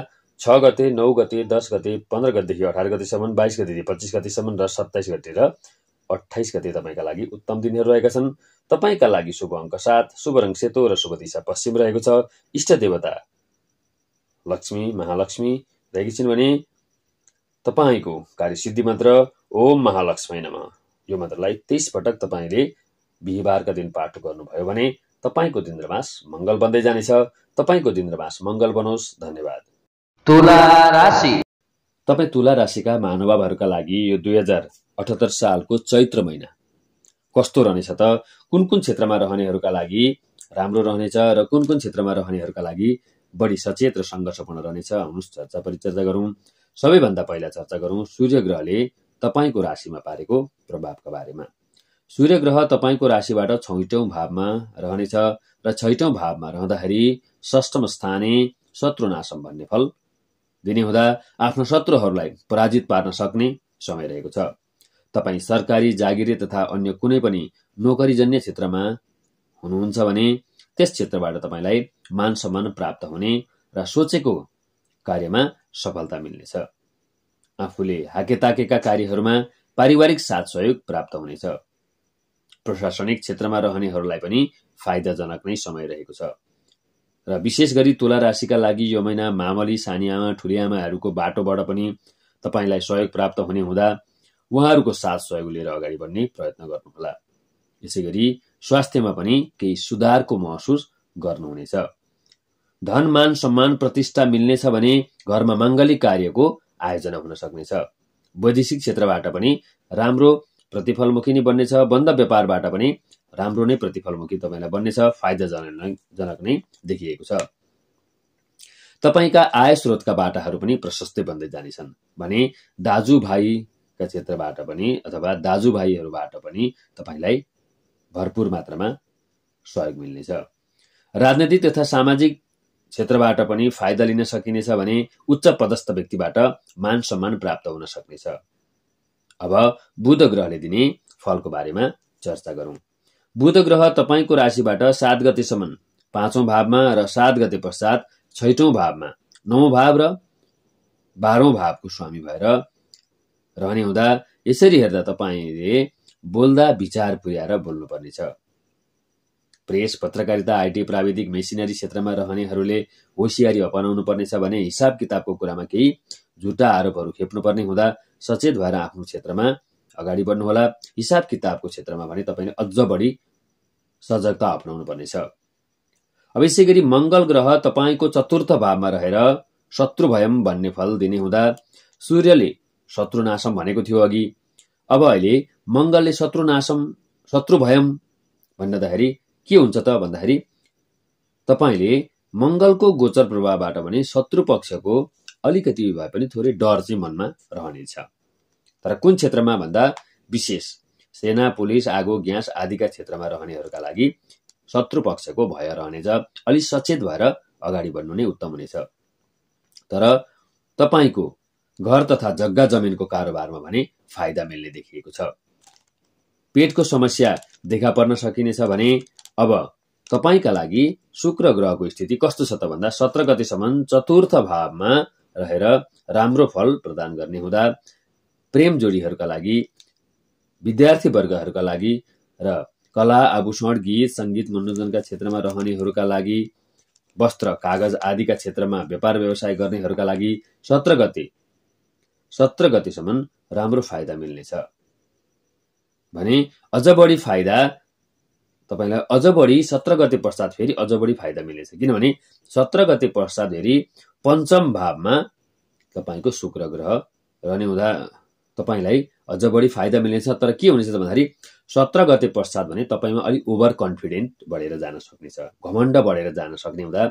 छ गते नौ गते दस गते पन्ध्र गतेदेखि अठार गतेसम्म बाइस गतेदेखि पच्चिस गतेसम्म र सत्ताइस गते र अठाइस गते तपाईँका लागि उत्तम दिनहरू रहेका छन्। तपाईँका लागि शुभ अङ्क सात शुभ रङ सेतो र शुभ दिशा पश्चिम रहेको छ। इष्ट देवता लक्ष्मी महालक्ष्मी रहेकी छिन् भने तपाईँको कार्यसिद्धि मन्त्र ओम महालक्ष्मी नम। यो मन्त्रलाई तेइस पटक तपाईँले बिहिबारका दिन पाठ गर्नुभयो भने तपाईँको दिन्द्रमास मङ्गल बन्दै जानेछ। तपाईँको दिन्द्रमास मङ्गल बनोस्। धन्यवाद। तुला राशि। तपाईँ तुला राशिका महानुभावहरूका लागि यो दुई हजार अठहत्तर सालको चैत्र महिना। कस्तो रहनेछ त? कुन कुन क्षेत्रमा रहनेहरूका लागि राम्रो रहनेछ र कुन कुन क्षेत्रमा रहनेहरूका लागि बढी सचेत र सङ्घर्षपूर्ण रहनेछ आउनुहोस् चर्चा परिचर्चा गरौँ। सबैभन्दा पहिला चर्चा गरौँ सूर्य ग्रहले तपाईँको राशिमा पारेको प्रभावका बारेमा। सूर्य ग्रह तपाईँको राशिबाट छैटौँ भावमा रहनेछ र छैटौँ भावमा रहँदाखेरि षष्ठम स्थाने शत्रुनाशम भन्ने फल दिने हुँदा आफ्नो शत्रुहरूलाई पराजित पार्न सक्ने समय रहेको छ। तपाईँ सरकारी जागिरे तथा अन्य कुनै पनि नोकरीजन्य क्षेत्रमा हुनुहुन्छ भने त्यस क्षेत्रबाट तपाईँलाई मान सम्मान प्राप्त हुने र सोचेको कार्यमा सफलता मिल्नेछ। आफूले हाकेताकेका कार्यहरूमा पारिवारिक साथ सहयोग प्राप्त हुनेछ। प्रशासनिक क्षेत्रमा रहनेहरूलाई पनि फाइदाजनक नै समय रहेको छ। र विशेष गरी तुला राशिका लागि यो महिना मामली सानी आमा ठुली आमाहरूको बाटोबाट पनि तपाईँलाई सहयोग प्राप्त हुने हुँदा उहाँहरूको साथ सहयोग लिएर अगाडि बढ्ने प्रयत्न गर्नुहोला। यसै गरी स्वास्थ्यमा पनि केही सुधारको महसुस गर्नुहुनेछ। धन मान सम्मान प्रतिष्ठा मिल्नेछ भने घरमा माङ्गलिक कार्यको आयोजना हुन सक्नेछ। वैदेशिक क्षेत्रबाट पनि राम्रो प्रतिफलमुखी नै बन्नेछ। बन्द व्यापारबाट पनि राम्रो नै प्रतिफलमुखी तपाईँलाई बन्नेछ। फाइदाजनक जनक नै देखिएको छ। तपाईँका आय स्रोतका बाटाहरू पनि प्रशस्तै बन्दै जानेछन् भने क्षेत्रबाट पनि अथवा दाजुभाइहरूबाट पनि तपाईँलाई भरपुर मात्रामा सहयोग मिल्नेछ। राजनैतिक तथा सामाजिक क्षेत्रबाट पनि फाइदा लिन सकिनेछ भने उच्च पदस्थ व्यक्तिबाट मान सम्मान प्राप्त हुन सक्नेछ। अब बुध ग्रहले दिने फलको बारेमा चर्चा गरौँ। बुध ग्रह तपाईँको राशिबाट सात गतेसम्म पाँचौँ भावमा र सात गते पश्चात छैटौँ भावमा नौ भाव र बाह्रौँ भावको स्वामी भएर रहने हुँदा यसरी हेर्दा तपाईँले बोल्दा विचार पुर्याएर बोल्नुपर्नेछ। प्रेस पत्रकारिता आइटी प्राविधिक मेसिनरी क्षेत्रमा रहनेहरूले होसियारी अपनाउनु पर्नेछ भने हिसाब किताबको कुरामा केही झुटा आरोपहरू खेप्नुपर्ने हुँदा सचेत भएर आफ्नो क्षेत्रमा अगाडि बढ्नुहोला। हिसाब किताबको क्षेत्रमा भने तपाईँले अझ बढी सजगता अप्नाउनु पर्नेछ अब यसै गरी मङ्गल ग्रह तपाईँको चतुर्थ भावमा रहेर शत्रु भयम भन्ने फल दिने हुँदा सूर्यले शत्रुनाशम भनेको थियो अघि। अब अहिले मङ्गलले शत्रुनाशम शत्रु भयम भन्दाखेरि के हुन्छ त भन्दाखेरि तपाईँले मङ्गलको गोचर प्रभावबाट भने शत्रु पक्षको अलिकति भए पनि थोरै डर चाहिँ मनमा रहनेछ। तर कुन क्षेत्रमा भन्दा विशेष? सेना पुलिस आगो ग्यास आदिका क्षेत्रमा रहनेहरूका लागि शत्रु पक्षको भय रहनेछ। अलिक सचेत भएर अगाडि बढ्नु नै उत्तम हुनेछ। तर तपाईँको घर तथा जग्गा जमिनको कारोबारमा भने फाइदा मिल्ने देखिएको छ। पेटको समस्या देखा पर्न सकिनेछ भने अब तपाईँका लागि शुक्र ग्रहको स्थिति कस्तो छ त भन्दा सत्र गतिसम्म चतुर्थ भावमा रहेर राम्रो फल प्रदान गर्ने हुँदा प्रेम जोडीहरूका लागि विद्यार्थी वर्गहरूका लागि र कला आभूषण गीत सङ्गीत मनोरञ्जनका क्षेत्रमा रहनेहरूका लागि वस्त्र कागज आदिका क्षेत्रमा व्यापार व्यवसाय गर्नेहरूका लागि सत्र गते सत्र गतिसम्म राम्रो फाइदा मिल्नेछ। भने अझ बढी फाइदा तपाईँलाई अझ बढी सत्र गते पश्चात फेरि अझ बढी फाइदा मिल्नेछ। किनभने सत्र गते पश्चात फेरि पञ्चम भावमा तपाईँको शुक्र ग्रह रहने हुँदा तपाईँलाई अझ बढी फाइदा मिल्नेछ। तर के हुनेछ भन्दाखेरि सत्र गते पश्चात भने तपाईँमा अलिक ओभर कन्फिडेन्ट बढेर जान सक्नेछ। घमण्ड बढेर जान सक्ने हुँदा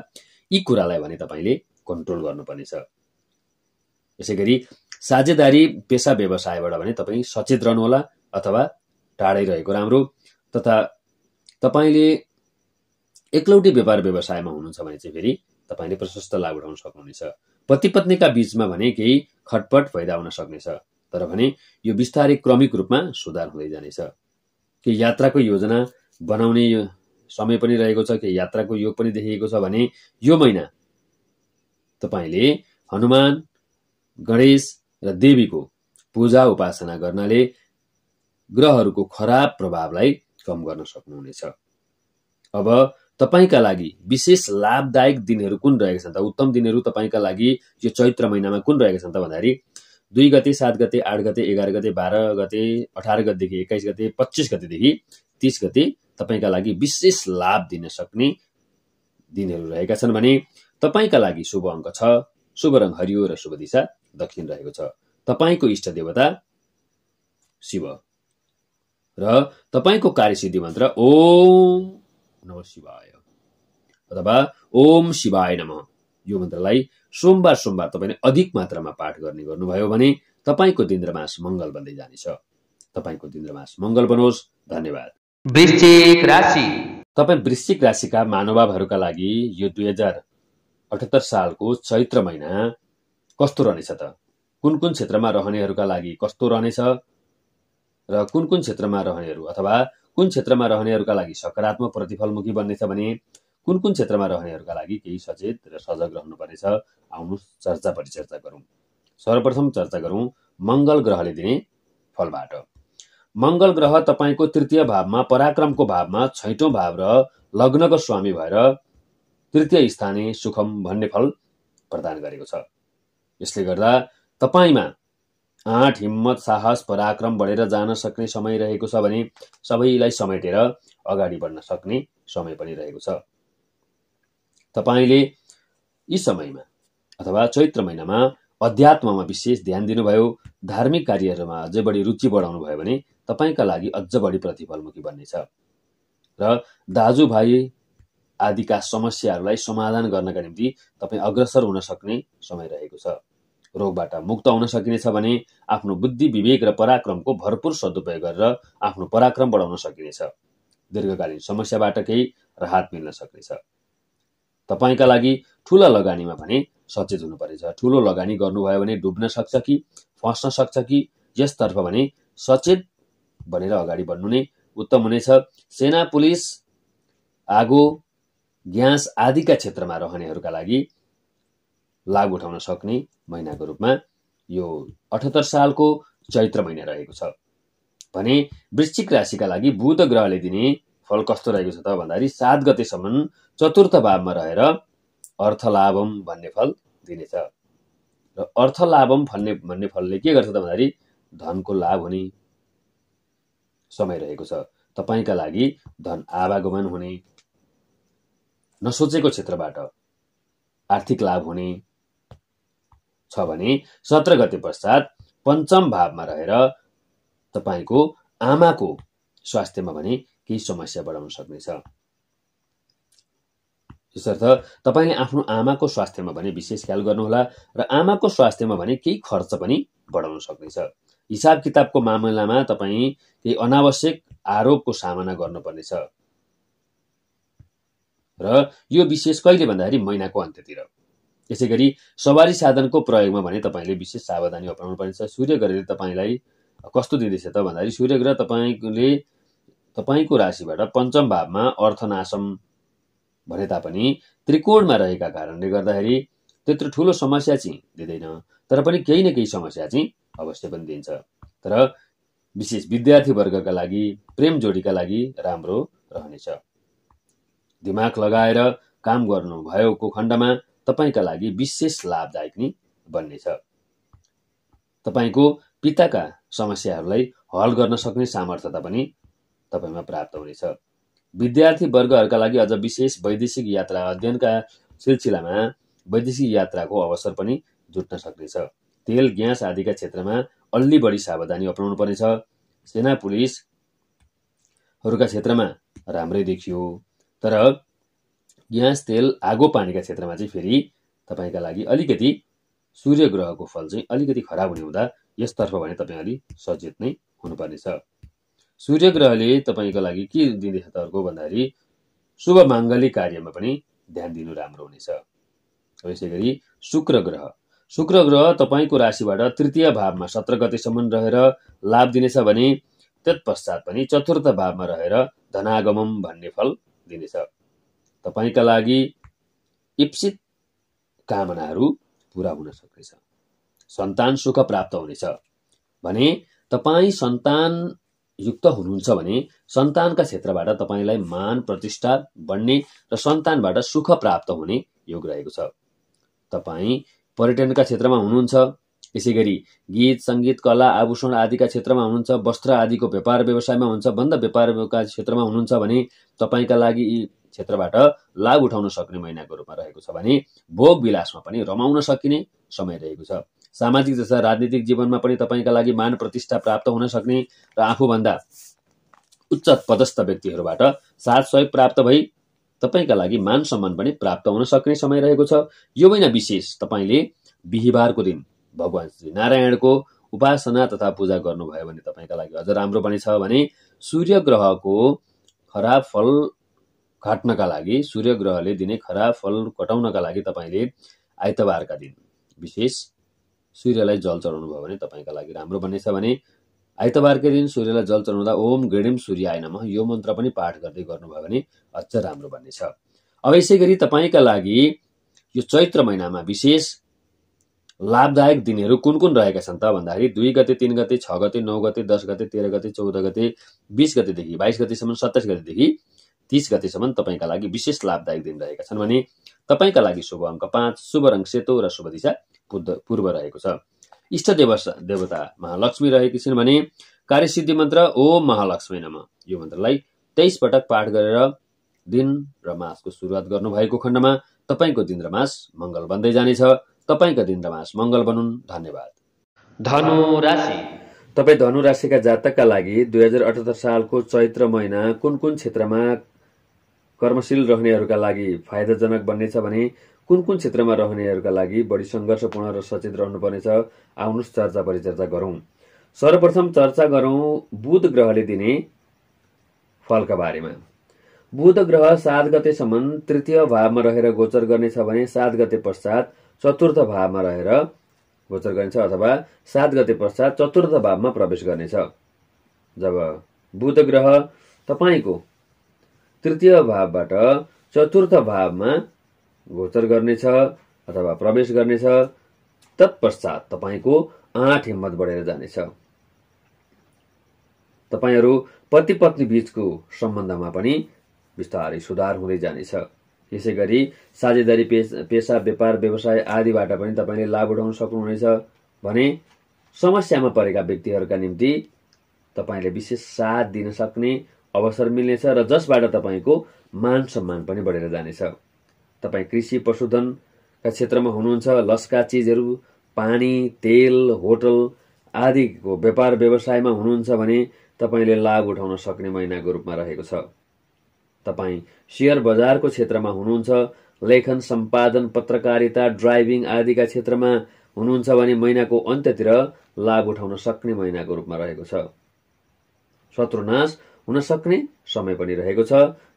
यी कुरालाई भने तपाईँले कन्ट्रोल गर्नुपर्नेछ। यसै गरी साझेदारी पेसा व्यवसायबाट भने तपाईँ सचेत रहनुहोला अथवा टाढै रहेको राम्रो। तथा तपाईँले एकलौटी व्यापार व्यवसायमा हुनुहुन्छ भने चाहिँ फेरि तपाईँले प्रशस्त लाभ उठाउन सक्नुहुनेछ। पति पत्नीका बीचमा भने केही खटपट पैदा हुन सक्नेछ तर भने यो बिस्तारै क्रमिक रूपमा सुधार हुँदै जानेछ। कि यात्राको योजना बनाउने समय पनि रहेको छ कि यात्राको योग पनि देखिएको छ भने यो महिना तपाईँले हनुमान गणेश र देवीको पूजा उपासना गर्नाले ग्रहहरूको खराब प्रभावलाई कम गर्न सक्नुहुनेछ। अब तपाईँका लागि विशेष लाभदायक दिनहरू कुन रहेका छन् त? उत्तम दिनहरू तपाईँका लागि यो चैत्र महिनामा कुन रहेका छन् त भन्दाखेरि दुई गते सात गते आठ गते एघार गते बाह्र गते अठार गतेदेखि एक्काइस गते पच्चिस गतेदेखि तिस गते तपाईँका लागि विशेष लाभ दिन सक्ने दिनहरू रहेका छन् भने तपाईँका लागि शुभ अङ्क छ। शुभ रङ हरियो र शुभ दिशा। दक्षिण रहेको छ। तपाईँको इष्ट देवता शिव। र तपाईँको कार्यसिद्धि मन्त्र ओम नम शिवाय। अथवा ओम शिवाय नम। यो मन्त्रलाई सोमबार सोमबार तपाईँले अधिक मात्रामा पाठ गर्ने गर्नुभयो भने तपाईँको दिन्द्रमास मङ्गल बन्दै जानेछ। तपाईँको दिन्द्रमास मङ्गल बनोस्। धन्यवाद। वृश्चिक राशि। तपाईँ वृश्चिक राशिका महानुभावहरूका लागि यो दुई हजार अठहत्तर सालको चैत्र महिना कस्तो रहनेछ त? कुन कुन क्षेत्रमा रहनेहरूका लागि कस्तो रहनेछ? र कुन कुन क्षेत्रमा रहनेहरू अथवा कुन क्षेत्रमा रहनेहरूका लागि सकारात्मक प्रतिफलमुखी बन्नेछ भने कुन कुन क्षेत्रमा रहनेहरूका लागि केही सचेत र सजग रहनुपर्नेछ? आउनु चर्चा परिचर्चा गरौँ। सर्वप्रथम चर्चा गरौँ मङ्गल ग्रहले दिने फलबाट। मङ्गल ग्रह तपाईँको तृतीय भावमा पराक्रमको भावमा छैटौँ भाव र लग्नको स्वामी भएर तृतीय स्थानीय सुखम भन्ने फल प्रदान गरेको छ। यसले गर्दा तपाईँमा आँट हिम्मत साहस पराक्रम बढेर जान सक्ने समय रहेको छ भने सबैलाई समेटेर अगाडि बढ्न सक्ने समय पनि रहेको छ। तपाईँले यी समयमा अथवा चैत्र महिनामा अध्यात्ममा विशेष ध्यान दिनुभयो धार्मिक कार्यहरूमा अझै बढी रुचि बढाउनु भयो भने तपाईँका लागि अझ बढी प्रतिफलमुखी बन्नेछ र दाजुभाइ आदिका समस्याहरूलाई समाधान गर्नका निम्ति तपाईँ अग्रसर हुन सक्ने समय रहेको छ। रोगबाट मुक्त हुन सकिनेछ भने आफ्नो बुद्धि विवेक र पराक्रमको भरपूर सदुपयोग गरेर आफ्नो पराक्रम बढाउन सकिनेछ। दीर्घकालीन समस्याबाट केही राहत मिल्न सक्नेछ। तपाईँका लागि ठुला लगानीमा भने सचेत हुनुपर्नेछ। ठुलो लगानी गर्नुभयो भने डुब्न सक्छ कि फस्न सक्छ कि यसतर्फ भने सचेत बनेर अगाडि बढ्नु नै उत्तम हुनेछ। सेना पुलिस आगो ग्यास आदिका क्षेत्रमा रहनेहरूका लागि लाभ उठाउन सक्ने महिनाको रूपमा यो अठहत्तर सालको चैत्र महिना रहेको छ। भने वृश्चिक राशिका लागि बुध ग्रहले दिने फल कस्तो रहेको छ त भन्दाखेरि सात गतेसम्म चतुर्थ भावमा रहेर अर्थलाभम भन्ने फल दिनेछ र अर्थलाभम भन्ने भन्ने फलले के गर्छ त भन्दाखेरि धनको लाभ हुने समय रहेको छ। तपाईँका लागि धन आवागमन हुने नसोचेको क्षेत्रबाट आर्थिक लाभ हुने छ भने सत्र गते पश्चात पञ्चम भावमा रहेर तपाईँको आमाको स्वास्थ्यमा भने केही समस्या बढाउन सक्नेछ। यसर्थ तपाईँले आफ्नो आमाको स्वास्थ्यमा भने विशेष ख्याल गर्नुहोला र आमाको स्वास्थ्यमा भने केही खर्च पनि बढाउन सक्नेछ। हिसाब किताबको मामलामा तपाईँ केही अनावश्यक आरोपको सामना गर्नुपर्नेछ। र यो विशेष कहिले भन्दाखेरि महिनाको अन्त्यतिर। यसै गरी सवारी साधनको प्रयोगमा भने तपाईँले विशेष सावधानी अप्नाउनु पर्नेछ। सूर्य ग्रहले तपाईँलाई कस्तो दिँदैछ त भन्दाखेरि सूर्य ग्रह तपाईँले तपाईँको राशिबाट पञ्चम भावमा अर्थनाशम भने तापनि त्रिकोणमा रहेका कारणले गर्दाखेरि त्यत्रो ठुलो समस्या चाहिँ दिँदैन तर पनि केही न केही समस्या चाहिँ अवश्य पनि दिन्छ। तर विशेष विद्यार्थी वर्गका लागि प्रेम जोडीका लागि राम्रो रहनेछ। दिमाग लगाएर काम गर्नुभएको खण्डमा तपाईँका लागि विशेष लाभदायक नै बन्नेछ। तपाईँको पिताका समस्याहरूलाई हल गर्न सक्ने सामर्थ्यता पनि तपाईँमा प्राप्त हुनेछ। विद्यार्थी वर्गहरूका लागि अझ विशेष वैदेशिक यात्रा अध्ययनका सिलसिलामा वैदेशिक यात्राको अवसर पनि जुट्न सक्नेछ। तेल ग्यास आदिका क्षेत्रमा अलि बढी सावधानी अपनाउनु पर्नेछ। सेना पुलिसहरूका क्षेत्रमा राम्रै देखियो। तर ग्यास तेल आगो पानीका क्षेत्रमा चाहिँ फेरि तपाईँका लागि अलिकति सूर्य ग्रहको फल चाहिँ अलिकति खराब हुने हुँदा यसतर्फ भने तपाईँ अलि सचेत नै हुनुपर्नेछ। सूर्य ग्रहले तपाईँको लागि के दिँदैछ अर्को भन्दाखेरि शुभ माङ्गलिक कार्यमा पनि ध्यान दिनु राम्रो हुनेछ। यसै गरी शुक्र ग्रह। शुक्र ग्रह तपाईँको राशिबाट तृतीय भावमा सत्र गतेसम्म रहेर लाभ दिनेछ भने तत्पश्चात पनि चतुर्थ भावमा रहेर धनागमम भन्ने फल दिनेछ। तपाईँका लागि इप्सित कामनाहरू पुरा हुन सक्नेछ। सन्तान सुख प्राप्त हुनेछ। भने तपाईँ सन्तान युक्त हुनुहुन्छ भने सन्तानका क्षेत्रबाट तपाईँलाई मान प्रतिष्ठा बढ्ने र सन्तानबाट सुख प्राप्त हुने योग रहेको छ। तपाईँ पर्यटनका क्षेत्रमा हुनुहुन्छ। यसै गरी गीत सङ्गीत कला आभूषण आदिका क्षेत्रमा हुनुहुन्छ। वस्त्र आदिको व्यापार व्यवसायमा हुन्छ। बन्द व्यापारका क्षेत्रमा हुनुहुन्छ भने तपाईँका लागि क्षेत्रबाट लाभ उठाउन सक्ने महिनाको रूपमा रहेको छ भने भोग विलासमा पनि रमाउन सकिने समय रहेको छ। सामाजिक तथा राजनीतिक जीवनमा पनि तपाईँका लागि मान प्रतिष्ठा प्राप्त हुन सक्ने र आफूभन्दा उच्च पदस्थ व्यक्तिहरूबाट साथ सहयोग प्राप्त भई तपाईँका लागि मान सम्मान पनि प्राप्त हुन सक्ने समय रहेको छ। यो महिना विशेष तपाईँले बिहिबारको दिन भगवान् श्री नारायणको उपासना तथा पूजा गर्नुभयो भने तपाईँका लागि अझ राम्रो पनि छ भने सूर्य ग्रहको खराब फल घट्नका लागि सूर्य ग्रहले दिने खराब फल घटाउनका लागि तपाईँले आइतबारका दिन विशेष सूर्यलाई जल चढाउनु भयो भने तपाईँका लागि राम्रो बन्नेछ भने आइतबारकै दिन सूर्यलाई जल चढाउँदा ओम गृणिम सूर्याय नम यो मन्त्र पनि पाठ गर्दै गर्नुभयो भने अझ राम्रो बन्नेछ। अब यसै गरी तपाईँका लागि यो चैत्र महिनामा विशेष लाभदायक दिनहरू कुन कुन रहेका छन् त भन्दाखेरि दुई गते तिन गते छ गते नौ गते दस गते तेह्र गते चौध गते बिस गतेदेखि बाइस गतेसम्म सत्ताइस गतेदेखि तिस गतेसम्म तपाईँका लागि विशेष लाभदायक दिन रहेका छन् भने तपाईँका लागि शुभ अङ्क पाँच शुभ रङ सेतो र शुभ दिशा पूर्व रहेको छ। इष्ट देव देवता महालक्ष्मी रहेकी छिन् भने कार्यसिद्धि मन्त्र ओम महालक्ष्मी नम। यो मन्त्रलाई तेइस पटक पाठ गरेर दिन र मासको सुरुवात गर्नुभएको खण्डमा तपाईँको दिन र मास मङ्गल बन्दै जानेछ। तपाईँको दिन र मास मङ्गल बनुन्। धन्यवाद। धनु राशि। तपाईँ धनु राशिका जातकका लागि दुई हजार अठहत्तर सालको चैत्र महिना कुन कुन क्षेत्रमा कर्मशील रहनेहरूका लागि फाइदाजनक बन्नेछ भने कुन कुन क्षेत्रमा रहनेहरूका लागि बढी सङ्घर्षपूर्ण र सचेत रहनुपर्नेछ आउनुहोस् चर्चा परिचर्चा गरौँ। सर्वप्रथम चर्चा गरौँ बुध ग्रहले दिने फलका बारेमा। बुध ग्रह सात गतेसम्म तृतीय भावमा रहेर गोचर गर्नेछ भने सात गते पश्चात चतुर्थ भावमा रहेर गोचर गर्नेछ अथवा सात गते पश्चात चतुर्थ भावमा प्रवेश गर्नेछ। जब बुध ग्रह तपाईँको तृतीय भावबाट चतुर्थ भावमा गोचर गर्नेछ अथवा प्रवेश गर्नेछ। तत्पश्चात तपाईँको आँट हिम्मत बढेर जानेछ। तपाईँहरू पति पत्नी बीचको सम्बन्धमा पनि बिस्तारै सुधार हुँदै जानेछ। यसै गरी साझेदारी पेसा व्यापार व्यवसाय आदिबाट पनि तपाईँले लाभ उठाउन सक्नुहुनेछ भने समस्यामा परेका व्यक्तिहरूका निम्ति तपाईँले विशेष साथ दिन सक्ने अवसर मिल्नेछ र जसबाट तपाईँको मान सम्मान पनि बढेर जानेछ। तपाईँ कृषि पशुधनका क्षेत्रमा हुनुहुन्छ लस्का चिजहरू पानी तेल होटल आदिको व्यापार व्यवसायमा हुनुहुन्छ भने तपाईँले लाभ उठाउन सक्ने महिनाको रूपमा रहेको छ। तपाईँ सेयर बजारको क्षेत्रमा हुनुहुन्छ लेखन सम्पादन पत्रकारिता ड्राइभिङ आदिका क्षेत्रमा हुनुहुन्छ भने महिनाको अन्त्यतिर लाभ उठाउन सक्ने महिनाको रूपमा रहेको छ। शत्रुनाश हुन सक्ने समय पनि रहेको छ।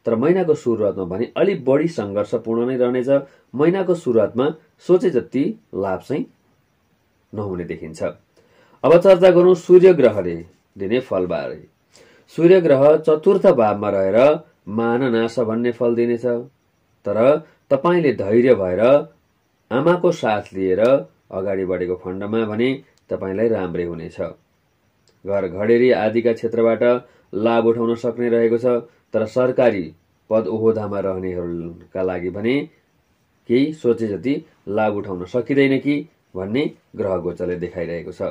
तर महिनाको सुरुवातमा भने अलिक बढी सङ्घर्षपूर्ण नै रहनेछ। महिनाको सुरुवातमा सोचे जति लाभ चाहिँ नहुने देखिन्छ। अब चर्चा गरौँ सूर्य ग्रहले दिने फलबारे। सूर्य ग्रह चतुर्थ भावमा रहेर माननाश भन्ने फल दिनेछ। तर तपाईँले धैर्य भएर आमाको साथ लिएर अगाडि बढेको खण्डमा भने तपाईँलाई राम्रै हुनेछ। घर घडेरी आदिका क्षेत्रबाट लाभ उठाउन सक्ने रहेको छ तर सरकारी पद ओहोदामा रहनेहरूका लागि भने केही सोचे जति लाभ उठाउन सकिँदैन कि भन्ने ग्रह गोचरले देखाइरहेको छ।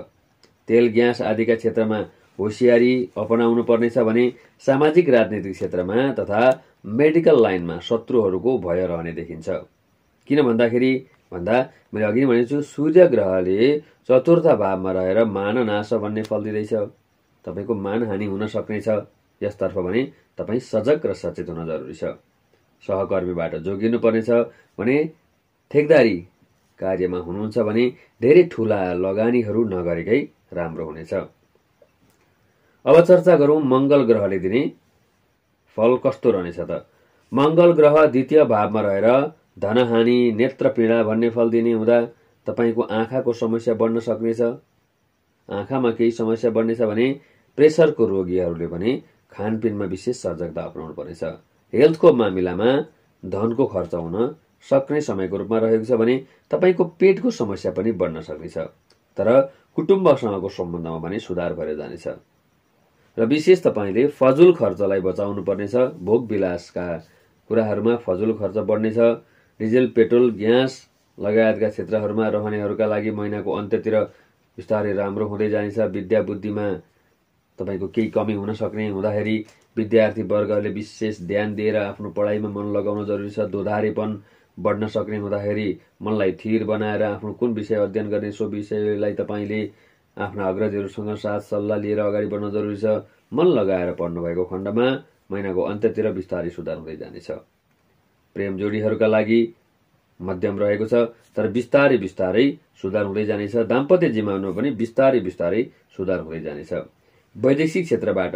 तेल ग्यास आदिका क्षेत्रमा होसियारी अपनाउनु पर्नेछ भने सामाजिक राजनीतिक क्षेत्रमा तथा मेडिकल लाइनमा शत्रुहरूको भय रहने देखिन्छ। किन भन्दाखेरि भन्दा मैले अघि भनेको छु सूर्य ग्रहले चतुर्थ भावमा रहेर मान नाश भन्ने फल दिँदैछ तपाईँको मानहानि हुन सक्नेछ। यसतर्फ भने तपाईँ सजग र सचेत हुन जरुरी छ। सहकर्मीबाट जोगिनु पर्नेछ भने ठेकदारी कार्यमा हुनुहुन्छ भने धेरै ठुला लगानीहरू नगरेकै राम्रो हुनेछ। अब चर्चा गरौँ मङ्गल ग्रहले दिने फल कस्तो रहनेछ त? मङ्गल ग्रह द्वितीय भावमा रहेर धनहानि नेत्र पीडा भन्ने फल दिने हुँदा तपाईँको आँखाको समस्या बढ्न सक्नेछ? आँखामा केही समस्या बढ्नेछ भने प्रेसरको रोगीहरूले पनि खानपिनमा विशेष सजगता अप्नाउनु पर्नेछ। हेल्थको मामिलामा धनको खर्च हुन सक्ने समयको रूपमा रहेको छ भने तपाईँको पेटको समस्या पनि बढ्न सक्नेछ। तर कुटुम्बसँगको सम्बन्धमा भने सुधार भएर जानेछ। र विशेष तपाईँले फजुल खर्चलाई बचाउनु पर्नेछ। भोग विलासका कुराहरूमा फजुल खर्च बढ्नेछ। डिजेल पेट्रोल ग्यास लगायतका क्षेत्रहरूमा रहनेहरूका लागि महिनाको अन्त्यतिर बिस्तारै राम्रो हुँदै जानेछ। विद्या बुद्धिमा तपाईँको केही कमी हुन सक्ने हुँदाखेरि विद्यार्थी वर्गले विशेष ध्यान दिएर आफ्नो पढाइमा मन लगाउन जरुरी छ। दोधारेपन बढ्न सक्ने हुँदाखेरि मनलाई थिर बनाएर आफ्नो कुन विषय अध्ययन गर्ने सो विषयलाई तपाईँले आफ्ना अग्रजहरूसँग साथ सल्लाह लिएर अगाडि बढ्न जरुरी छ। मन लगाएर पढ्नुभएको खण्डमा महिनाको अन्त्यतिर बिस्तारै सुधार हुँदै जानेछ। प्रेम जोडीहरूका लागि मध्यम रहेको छ तर बिस्तारै बिस्तारै सुधार हुँदै जानेछ। दाम्पत्य जीवनमा पनि बिस्तारै बिस्तारै सुधार हुँदै जानेछ। वैदेशिक क्षेत्रबाट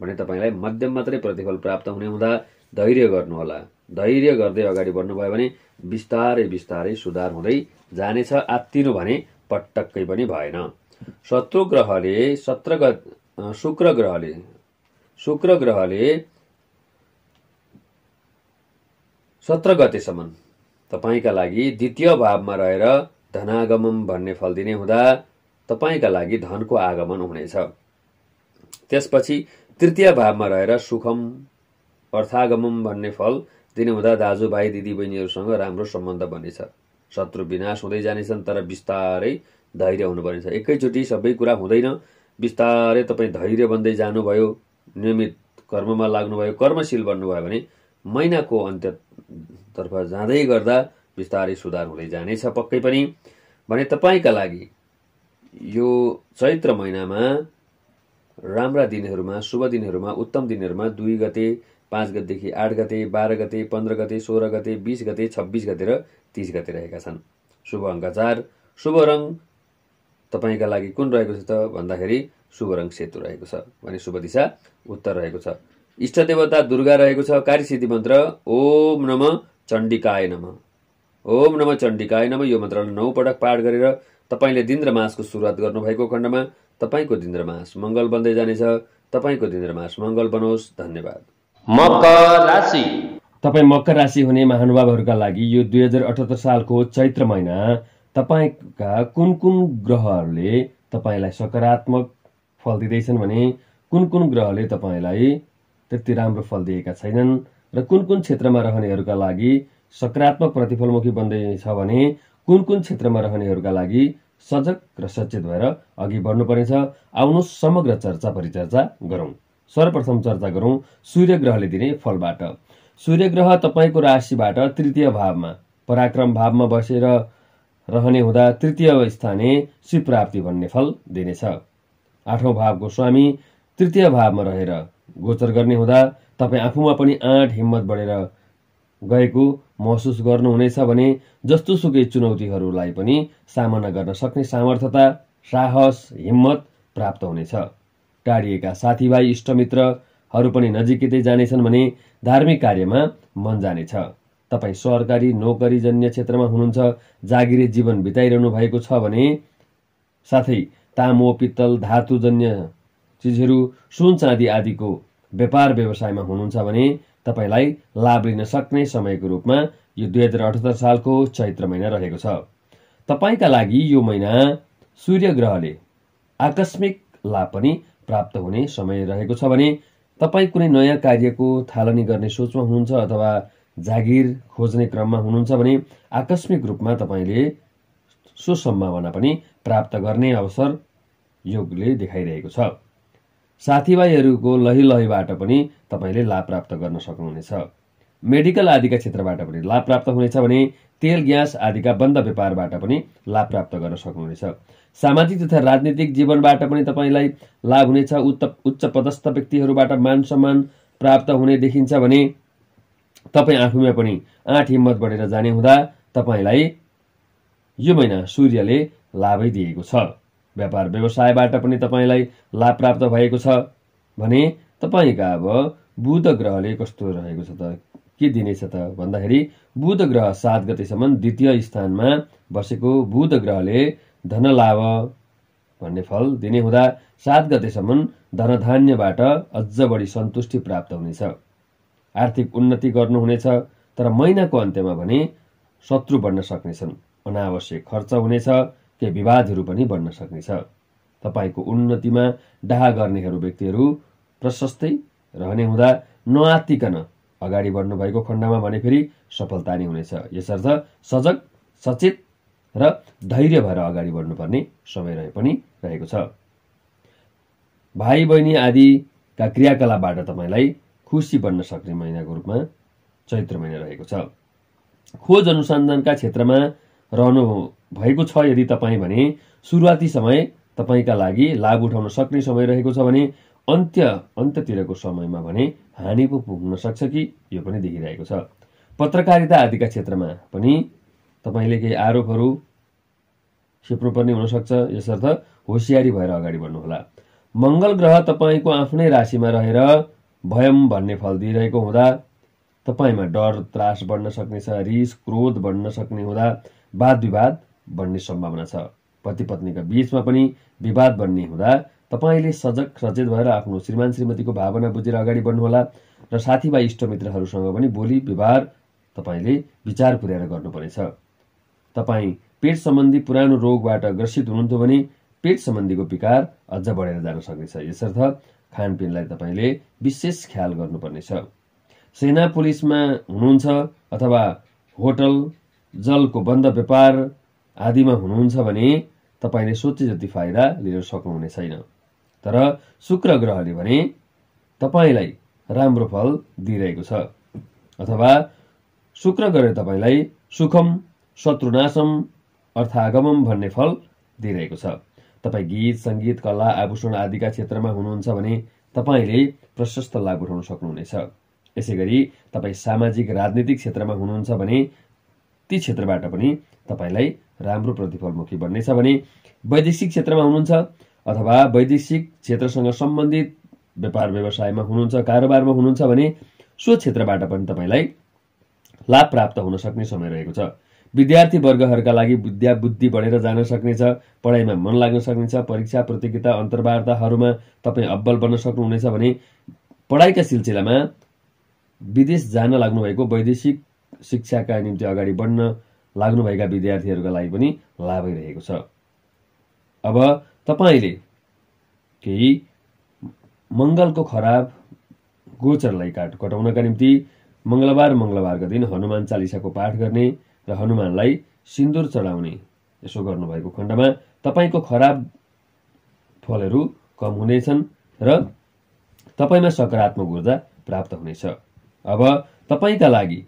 भने तपाईँलाई मध्यम मात्रै प्रतिफल प्राप्त हुने हुँदा धैर्य गर्नुहोला। धैर्य गर्दै अगाडि बढ्नुभयो भने बिस्तारै बिस्तारै सुधार हुँदै जानेछ। आत्तिनु भने पटक्कै पनि भएन। शत्रु ग्रहले सत्र शुक्र ग्रहले शुक्र ग्रहले सत्र गतेसम्म तपाईँका लागि द्वितीय भावमा रहेर धनागमन भन्ने फल दिने हुँदा तपाईँका लागि धनको आगमन हुनेछ। त्यसपछि तृतीय भावमा रहेर सुखम अर्थागमन भन्ने फल दिने हुँदा दाजुभाइ दिदीबहिनीहरूसँग राम्रो सम्बन्ध बन्नेछ शत्रु विनाश हुँदै जानेछन् तर बिस्तारै धैर्य हुनुपर्नेछ। एकैचोटि सबै कुरा हुँदैन। बिस्तारै तपाईँ धैर्य बन्दै जानुभयो नियमित कर्ममा लाग्नुभयो कर्मशील बन्नुभयो भने महिनाको अन्त्यतर्फ जाँदै गर्दा बिस्तारै सुधार हुँदै जानेछ पक्कै पनि। भने तपाईँका लागि यो चैत्र महिनामा राम्रा दिनहरूमा शुभ दिनहरूमा उत्तम दिनहरूमा दुई गते पाँच गतेदेखि आठ गते बाह्र गते पन्ध्र गते सोह्र गते बिस गते छब्बिस गते र तिस गते रहेका छन्। शुभ अङ्क चार शुभ रङ तपाईँका लागि कुन रहेको छ त भन्दाखेरि शुभ रङ सेतु रहेको छ। भने शुभ दिशा उत्तर रहेको छ। इष्ट देवता दुर्गा रहेको छ कार्यसिद्धि मन्त्र ओम नम चण्डिकाय नम। ओम नम चण्डिकाय नम यो मन्त्रलाई नौ पटक पाठ गरेर तपाईँले दिन र मासको सुरुवात गर्नुभएको खण्डमा तपाईँको दिन र मास मङ्गल बन्दै जानेछ। तपाईँको दिन र मास मङ्गल बनोस्। धन्यवाद। मकर राशि। तपाईँ मकर राशि हुने महानुभावहरूका लागि यो दुई हजार अठहत्तर सालको चैत्र महिना तपाईँका कुन कुन ग्रहहरूले तपाईँलाई सकारात्मक फल दिँदैछन् भने कुन कुन ग्रहले तपाईँलाई त्यति राम्रो फल दिएका छैनन् र कुन कुन क्षेत्रमा रहनेहरूका लागि सकारात्मक प्रतिफलमुखी बन्दैछ भने कुन कुन क्षेत्रमा रहनेहरूका लागि सजग र सचेत भएर अघि बढ्नुपर्नेछ आउनुहोस् समग्र चर्चा परिचर्चा गरौँ। सर्वप्रथम चर्चा गरौँ सूर्य ग्रहले दिने फलबाट। सूर्य ग्रह तपाईँको राशिबाट तृतीय भावमा पराक्रम भावमा बसेर रहने हुँदा तृतीय स्थाने शिवप्राप्ति भन्ने फल दिनेछ। आठौँ भावको स्वामी तृतीय भावमा रहेर गोचर गर्ने हुँदा तपाईँ आफूमा पनि आँट हिम्मत बढेर गएको महसुस गर्नुहुनेछ भने जस्तो सुकै चुनौतीहरूलाई पनि सामना गर्न सक्ने सामर्थ्यता साहस हिम्मत प्राप्त हुनेछ। टाढिएका साथीभाइ इष्टमित्रहरू पनि नजिकै जानेछन् भने धार्मिक कार्यमा मन जानेछ। तपाईँ सरकारी नोकरीजन्य क्षेत्रमा हुनुहुन्छ जागिरे जीवन बिताइरहनु भएको छ भने साथै तामो पित्तल धातुजन्य चिजहरू सुन चाँदी आदिको व्यापार व्यवसायमा हुनुहुन्छ भने तपाईँलाई लाभ लिन सक्ने समयको रूपमा यो दुई हजार अठहत्तर सालको चैत्र महिना रहेको छ। तपाईँका लागि यो महिना सूर्य ग्रहले आकस्मिक लाभ पनि प्राप्त हुने समय रहेको छ भने तपाईँ कुनै नयाँ कार्यको थालनी गर्ने सोचमा हुनुहुन्छ अथवा जागिर खोज्ने क्रममा हुनुहुन्छ भने आकस्मिक रूपमा तपाईँले सो सम्भावना पनि प्राप्त गर्ने अवसर योगले देखाइरहेको छ। साथीभाइहरूको लही लहीबाट पनि तपाईँले लाभ प्राप्त गर्न सक्नुहुनेछ। मेडिकल आदिका क्षेत्रबाट पनि लाभ प्राप्त हुनेछ भने तेल ग्यास आदिका बन्द व्यापारबाट पनि लाभ प्राप्त गर्न सक्नुहुनेछ। सामाजिक तथा राजनीतिक जीवनबाट पनि तपाईँलाई लाभ हुनेछ। उच्च उच्च पदस्थ व्यक्तिहरूबाट मान सम्मान प्राप्त हुने देखिन्छ भने तपाईँ आफूमा पनि आँट हिम्मत बढेर जाने हुँदा तपाईँलाई यो महिना सूर्यले लाभै दिएको छ। व्यापार व्यवसायबाट पनि तपाईँलाई लाभ प्राप्त भएको छ भने तपाईँका अब बुध ग्रहले कस्तो रहेको छ त? के दिनेछ त? भन्दाखेरि बुध ग्रह सात गतेसम्म द्वितीय स्थानमा बसेको बुध ग्रहले धन लाभ भन्ने फल दिने हुँदा सात गतेसम्म धनधान्यबाट अझ बढी सन्तुष्टि प्राप्त हुनेछ। आर्थिक उन्नति गर्नुहुनेछ तर महिनाको अन्त्यमा भने शत्रु बढ्न सक्नेछन्। अनावश्यक खर्च हुनेछ केही विवादहरू पनि बढ्न सक्नेछ। तपाईँको उन्नतिमा डाहा गर्नेहरू व्यक्तिहरू प्रशस्तै रहने हुँदा नआत्तिकन अगाडि बढ्नुभएको खण्डमा भने फेरि सफलता नै हुनेछ। यसर्थ सजग सचेत र धैर्य भएर अगाडि बढ्नुपर्ने समय रहे पनि रहेको छ। भाइ बहिनी आदिका क्रियाकलापबाट तपाईँलाई खुसी बन्न सक्ने महिनाको रूपमा चैत्र महिना रहेको छ। खोज अनुसन्धानका क्षेत्रमा रहनु भएको छ यदि तपाईँ भने सुरुवाती समय तपाईँका लागि लाभ उठाउन सक्ने समय रहेको छ भने अन्त्य अन्त्यतिरको समयमा भने हानि पो पुग्न सक्छ कि यो पनि देखिरहेको छ। पत्रकारिता आदिका क्षेत्रमा पनि तपाईँले केही आरोपहरू छिप्नुपर्ने हुनसक्छ यसर्थ होसियारी भएर अगाडि बढ्नुहोला। मङ्गल ग्रह तपाईँको आफ्नै राशिमा रहेर भयम भन्ने फल दिइरहेको हुँदा तपाईँमा डर त्रास बढ्न सक्नेछ रिस क्रोध बढ्न सक्ने हुँदा वाद विवाद बढ्ने सम्भावना छ। पति पत्नीका बीचमा पनि विवाद बढ्ने हुँदा तपाईँले सजग सचेत भएर आफ्नो श्रीमान श्रीमतीको भावना बुझेर अगाडि बढ्नुहोला र साथीभाइ इष्टमित्रहरूसँग पनि बोली व्यवहार तपाईँले विचार पुर्याएर गर्नुपर्नेछ। तपाईँ पेट सम्बन्धी पुरानो रोगबाट ग्रसित हुनुहुन्थ्यो भने पेट सम्बन्धीको विकार अझ बढेर जान सक्नेछ। यसर्थ खानपिनलाई तपाईँले विशेष ख्याल गर्नुपर्नेछ। सेना पुलिसमा हुनुहुन्छ अथवा होटल जलको बन्द व्यापार आदिमा हुनुहुन्छ भने तपाईँले सोचे जति फाइदा लिन सक्नुहुने छैन। तर शुक्र ग्रहले भने तपाईँलाई राम्रो फल दिइरहेको छ। अथवा शुक्र ग्रहले तपाईँलाई सुखम शत्रुनाशम अर्थागमम भन्ने फल दिइरहेको छ। तपाईँ गीत सङ्गीत कला आभूषण आदिका क्षेत्रमा हुनुहुन्छ भने तपाईँले प्रशस्त लाभ उठाउन सक्नुहुनेछ। यसै गरी तपाईँ सामाजिक राजनीतिक क्षेत्रमा हुनुहुन्छ भने ती क्षेत्रबाट पनि तपाईँलाई राम्रो प्रतिफलमुखी बन्नेछ भने वैदेशिक क्षेत्रमा हुनुहुन्छ अथवा वैदेशिक क्षेत्रसँग सम्बन्धित व्यापार व्यवसायमा हुनुहुन्छ कारोबारमा हुनुहुन्छ भने सो क्षेत्रबाट पनि तपाईँलाई लाभ प्राप्त हुन सक्ने समय रहेको छ। विद्यार्थी वर्गहरूका लागि विद्या बुद्धि बढेर जान सक्नेछ पढाइमा मन लाग्न सक्नेछ परीक्षा प्रतियोगिता अन्तर्वार्ताहरूमा तपाईँ अब्बल बन्न सक्नुहुनेछ भने पढाइका सिलसिलामा विदेश जान लाग्नुभएको वैदेशिक शिक्षाका निम्ति अगाडि बढ्न लाग्नुभएका विद्यार्थीहरूका लागि पनि लाभै रहेको छ। अब तपाईँले केही मङ्गलको खराब गोचरलाई काट कटाउनका निम्ति मङ्गलबार मङ्गलबारका दिन हनुमान चालिसाको पाठ गर्ने र हनुमानलाई सिन्दुर चढाउने यसो गर्नुभएको खण्डमा तपाईँको खराब फलहरू कम हुनेछन् र तपाईँमा सकारात्मक ऊर्जा प्राप्त हुनेछ। अब तपाईँका लागि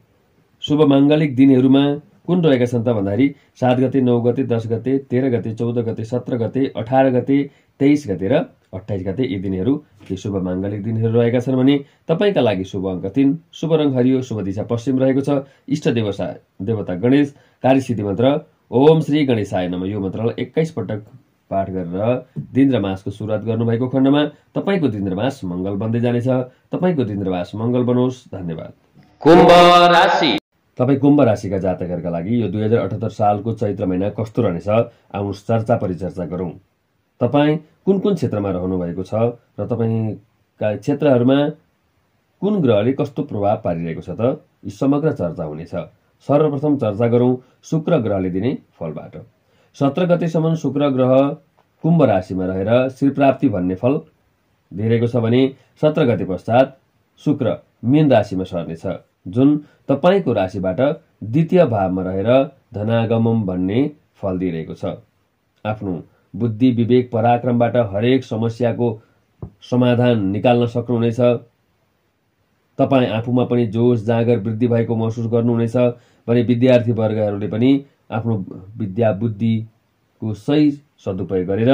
शुभ माङ्गलिक दिनहरूमा कुन रहेका छन् त भन्दाखेरि सात गते नौ गते दस गते तेह्र गते चौध गते सत्र गते अठार गते तेइस गते र अठाइस गते यी दिनहरू केही शुभ माङ्गलिक दिनहरू रहेका छन् भने तपाईँका लागि शुभ अङ्क तिन। शुभ रङ हरियो शुभ दिशा पश्चिम रहेको छ। इष्ट देवसा देवता गणेश कार्यसिद्धि मन्त्र ओम श्री गणेशाय नम। यो मन्त्रलाई एक्काइस पटक पाठ गरेर दिन र मासको सुरुवात गर्नुभएको खण्डमा तपाईँको मास मङ्गल बन्दै जानेछ। तपाईँको मास मङ्गल बनोस्। धन्यवाद। कुम्भ राशि। तपाईँ कुम्भ राशिका जातकहरूका लागि यो दुई हजार अठहत्तर सालको चैत्र महिना कस्तो रहनेछ आउनुहोस् चर्चा परिचर्चा गरौँ। तपाईँ कुन कुन क्षेत्रमा रहनुभएको छ र तपाईँका क्षेत्रहरूमा कुन ग्रहले कस्तो प्रभाव पारिरहेको छ त यी समग्र चर्चा हुनेछ। सर्वप्रथम चर्चा गरौँ शुक्र ग्रहले दिने फलबाट। सत्र गतेसम्म शुक्र ग्रह कुम्भ राशिमा रहेर श्रीप्राप्ति भन्ने फल दिइरहेको छ भने सत्र गते पश्चात शुक्र मीन राशिमा सर्नेछ। जुन तपाईँको राशिबाट द्वितीय भावमा रहेर धनागमम भन्ने फल दिइरहेको छ। आफ्नो बुद्धि विवेक पराक्रमबाट हरेक समस्याको समाधान निकाल्न सक्नुहुनेछ। तपाईँ आफूमा पनि जोस जाँगर वृद्धि भएको महसुस गर्नुहुनेछ भने विद्यार्थी वर्गहरूले पनि आफ्नो विद्या बुद्धिको सही सदुपयोग गरेर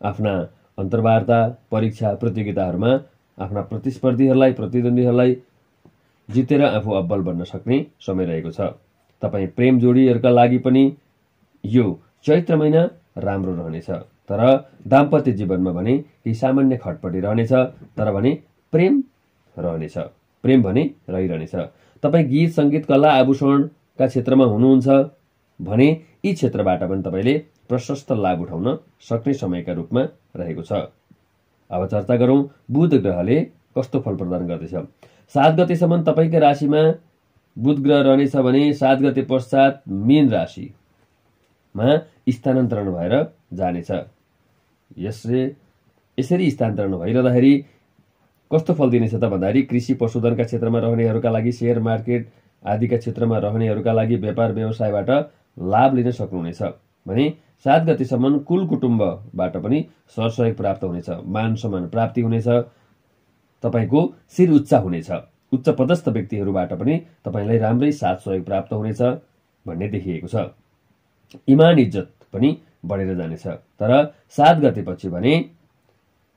आफ्ना अन्तर्वार्ता परीक्षा प्रतियोगिताहरूमा आफ्ना प्रतिस्पर्धीहरूलाई प्रतिद्वन्दीहरूलाई जितेर आफू अब्बल बन्न सक्ने समय रहेको छ। तपाईँ प्रेम जोडीहरूका लागि पनि यो चैत्र महिना राम्रो रहनेछ। तर दाम्पत्य जीवनमा भने केही सामान्य खटपटी रहनेछ तर भने प्रेम रहनेछ। प्रेम भने रहिरहनेछ। तपाईँ गीत सङ्गीत कला आभूषणका क्षेत्रमा हुनुहुन्छ भने यी क्षेत्रबाट पनि तपाईँले प्रशस्त लाभ उठाउन सक्ने समयका रूपमा रहेको छ। अब चर्चा गरौँ। बुध ग्रहले कस्तो फल प्रदान गर्दैछ? सात गतेसम्म तपाईँको राशिमा बुध ग्रह रहनेछ भने सात गते पश्चात मीन राशिमा स्थानान्तरण भएर जानेछ। यसले यसरी स्थानान्तरण भइरहँदाखेरि कस्तो फल दिनेछ त भन्दाखेरि कृषि पशुधनका क्षेत्रमा रहनेहरूका लागि सेयर मार्केट आदिका क्षेत्रमा रहनेहरूका लागि व्यापार व्यवसायबाट लाभ लिन सक्नुहुनेछ भने सात गतिसम्म कुल कुटुम्बबाट पनि सरसहयोग प्राप्त हुनेछ मान सम्मान प्राप्ति हुनेछ। तपाईँको शिर उच्च हुनेछ। उच्च पदस्थ व्यक्तिहरूबाट पनि तपाईँलाई राम्रै साथ सहयोग प्राप्त हुनेछ भन्ने देखिएको छ। इमान इज्जत पनि बढेर जानेछ। तर सात गतेपछि भने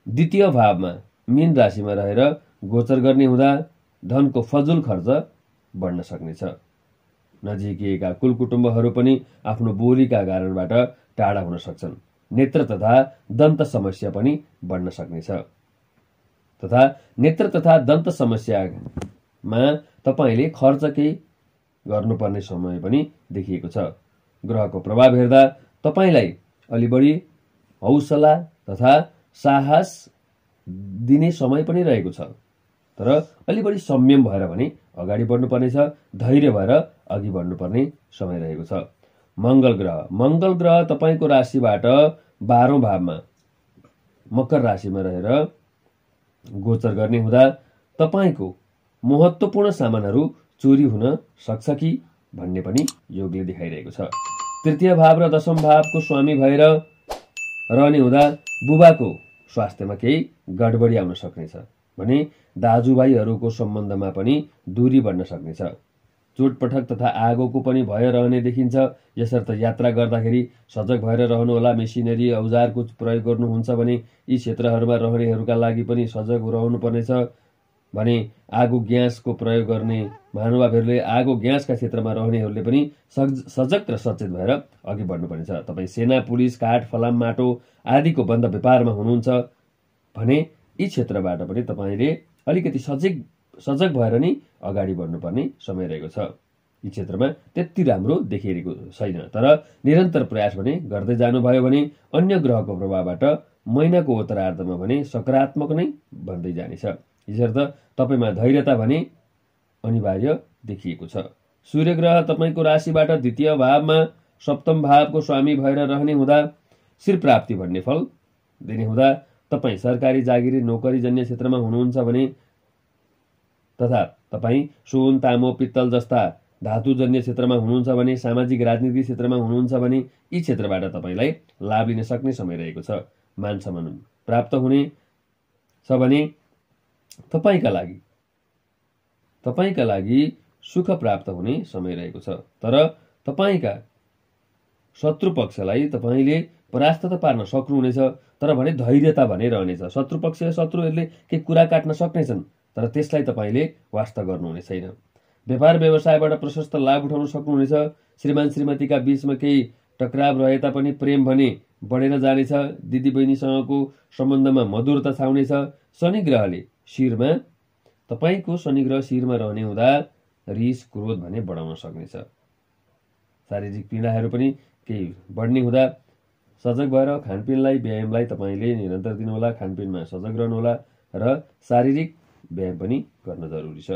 द्वितीय भावमा मीन राशिमा रहेर गोचर गर्ने हुँदा धनको फजुल खर्च बढ्न सक्नेछ। नजिकिएका कुल कुटुम्बहरू पनि आफ्नो बोलीका कारणबाट टाढा हुन सक्छन्। नेत्र तथा दन्त समस्या पनि बढ्न सक्नेछ। तथा नेत्र तथा दन्त समस्यामा तपाईँले खर्च केही गर्नुपर्ने समय पनि देखिएको छ। ग्रहको प्रभाव हेर्दा तपाईँलाई अलि बढी हौसला तथा साहस दिने समय पनि रहेको छ। तर अलि बढी संयम भएर भने अगाडि बढ्नुपर्नेछ धैर्य भएर अघि बढ्नुपर्ने समय रहेको छ। मङ्गल ग्रह मङ्गल ग्रह तपाईँको राशिबाट बाह्रौँ भावमा मकर राशिमा रहेर गोचर गर्ने हुँदा तपाईँको महत्त्वपूर्ण सामानहरू चोरी हुन सक्छ कि भन्ने पनि योगले देखाइरहेको छ। तृतीय भाव र दशम भावको स्वामी भएर रहने हुँदा बुबाको स्वास्थ्यमा केही गडबडी आउन सक्नेछ भने दाजुभाइहरूको सम्बन्धमा पनि दूरी बढ्न सक्नेछ। चोटपटक तथा आगोको पनि भय रहने देखिन्छ। यसर्थ यात्रा गर्दाखेरि सजग भएर रहनुहोला मेसिनरी औजारको प्रयोग गर्नुहुन्छ भने यी क्षेत्रहरूमा रहनेहरूका लागि पनि सजग रहनुपर्नेछ भने आगो ग्यासको प्रयोग गर्ने महानुभावहरूले आगो ग्यासका क्षेत्रमा रहनेहरूले पनि सज सजग र सचेत भएर अघि बढ्नुपर्नेछ। तपाईँ सेना पुलिस काठ फलाम माटो आदिको बन्द व्यापारमा हुनुहुन्छ भने यी क्षेत्रबाट पनि तपाईँले अलिकति सजग सजग भएर नै अगाडि बढ्नुपर्ने समय रहेको छ। यी क्षेत्रमा त्यति राम्रो देखिएको छैन। तर निरन्तर प्रयास भने गर्दै जानुभयो भने अन्य ग्रहको प्रभावबाट महिनाको उत्तरार्धमा भने सकारात्मक नै भन्दै जानेछ। यसर्थ तपाईँमा धैर्यता भने अनिवार्य देखिएको छ। सूर्य ग्रह तपाईँको राशिबाट द्वितीय भावमा सप्तम भावको स्वामी भएर रहने हुँदा शिर प्राप्ति भन्ने फल दिने हुँदा तपाईँ सरकारी जागिरी नोकरी जन्य क्षेत्रमा हुनुहुन्छ भने तथा तपाईँ सुन तामो पित्तल जस्ता धातुजन्य क्षेत्रमा हुनुहुन्छ भने सामाजिक राजनीतिक क्षेत्रमा हुनुहुन्छ भने यी क्षेत्रबाट तपाईँलाई लाभ लिन सक्ने समय रहेको छ। मान सम्मान प्राप्त हुने छ भने तपाईँका लागि तपाईँका लागि सुख प्राप्त हुने समय रहेको छ। तर तपाईँका शत्रु पक्षलाई तपाईँले परास्त त पार्न सक्नुहुनेछ तर भने धैर्यता भने रहनेछ। शत्रु पक्ष शत्रुहरूले केही कुरा काट्न सक्नेछन्। तर त्यसलाई तपाईँले वास्ता गर्नुहुने छैन व्यापार व्यवसायबाट प्रशस्त लाभ उठाउन सक्नुहुनेछ। श्रीमान श्रीमतीका बीचमा केही टक्राव रहे तापनि प्रेम भने बढेर जानेछ। दिदी बहिनीसँगको सम्बन्धमा मधुरता छाउनेछ। शनि ग्रहले शिरमा तपाईँको शनि ग्रह शिरमा रहने हुँदा रिस क्रोध भने बढाउन सक्नेछ। शारीरिक पीडाहरू पनि केही बढ्ने हुँदा सजग भएर खानपिनलाई व्यायामलाई तपाईँले निरन्तर दिनुहोला खानपिनमा सजग रहनुहोला र शारीरिक व्यायाम पनि गर्न जरुरी छ।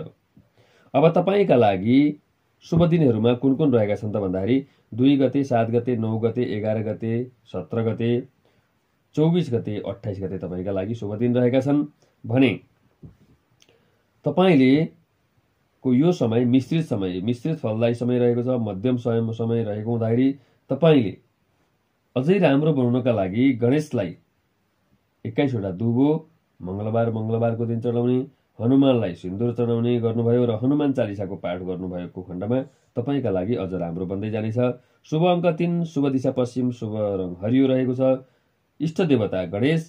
अब तपाईँका लागि शुभ दिनहरूमा कुन कुन रहेका छन् त भन्दाखेरि दुई गते सात गते नौ गते एघार गते सत्र गते चौबिस गते अठाइस गते तपाईँका लागि शुभ दिन रहेका छन्। भने तपाईँले को यो समय मिश्रित समय मिश्रित फलदायी समय रहेको छ मध्यम समय समय रहेको हुँदाखेरि तपाईँले अझै राम्रो बनाउनका लागि गणेशलाई एक्काइसवटा दुबो मङ्गलबार मङ्गलबारको दिन चढाउने हनुमानलाई सिन्दुर चढाउने गर्नुभयो र हनुमान चालिसाको पाठ गर्नुभएको खण्डमा तपाईँका लागि अझ राम्रो बन्दै जानेछ। शुभ अङ्क तिन शुभ दिशा पश्चिम शुभ रङ हरियो रहेको छ। इष्ट देवता गणेश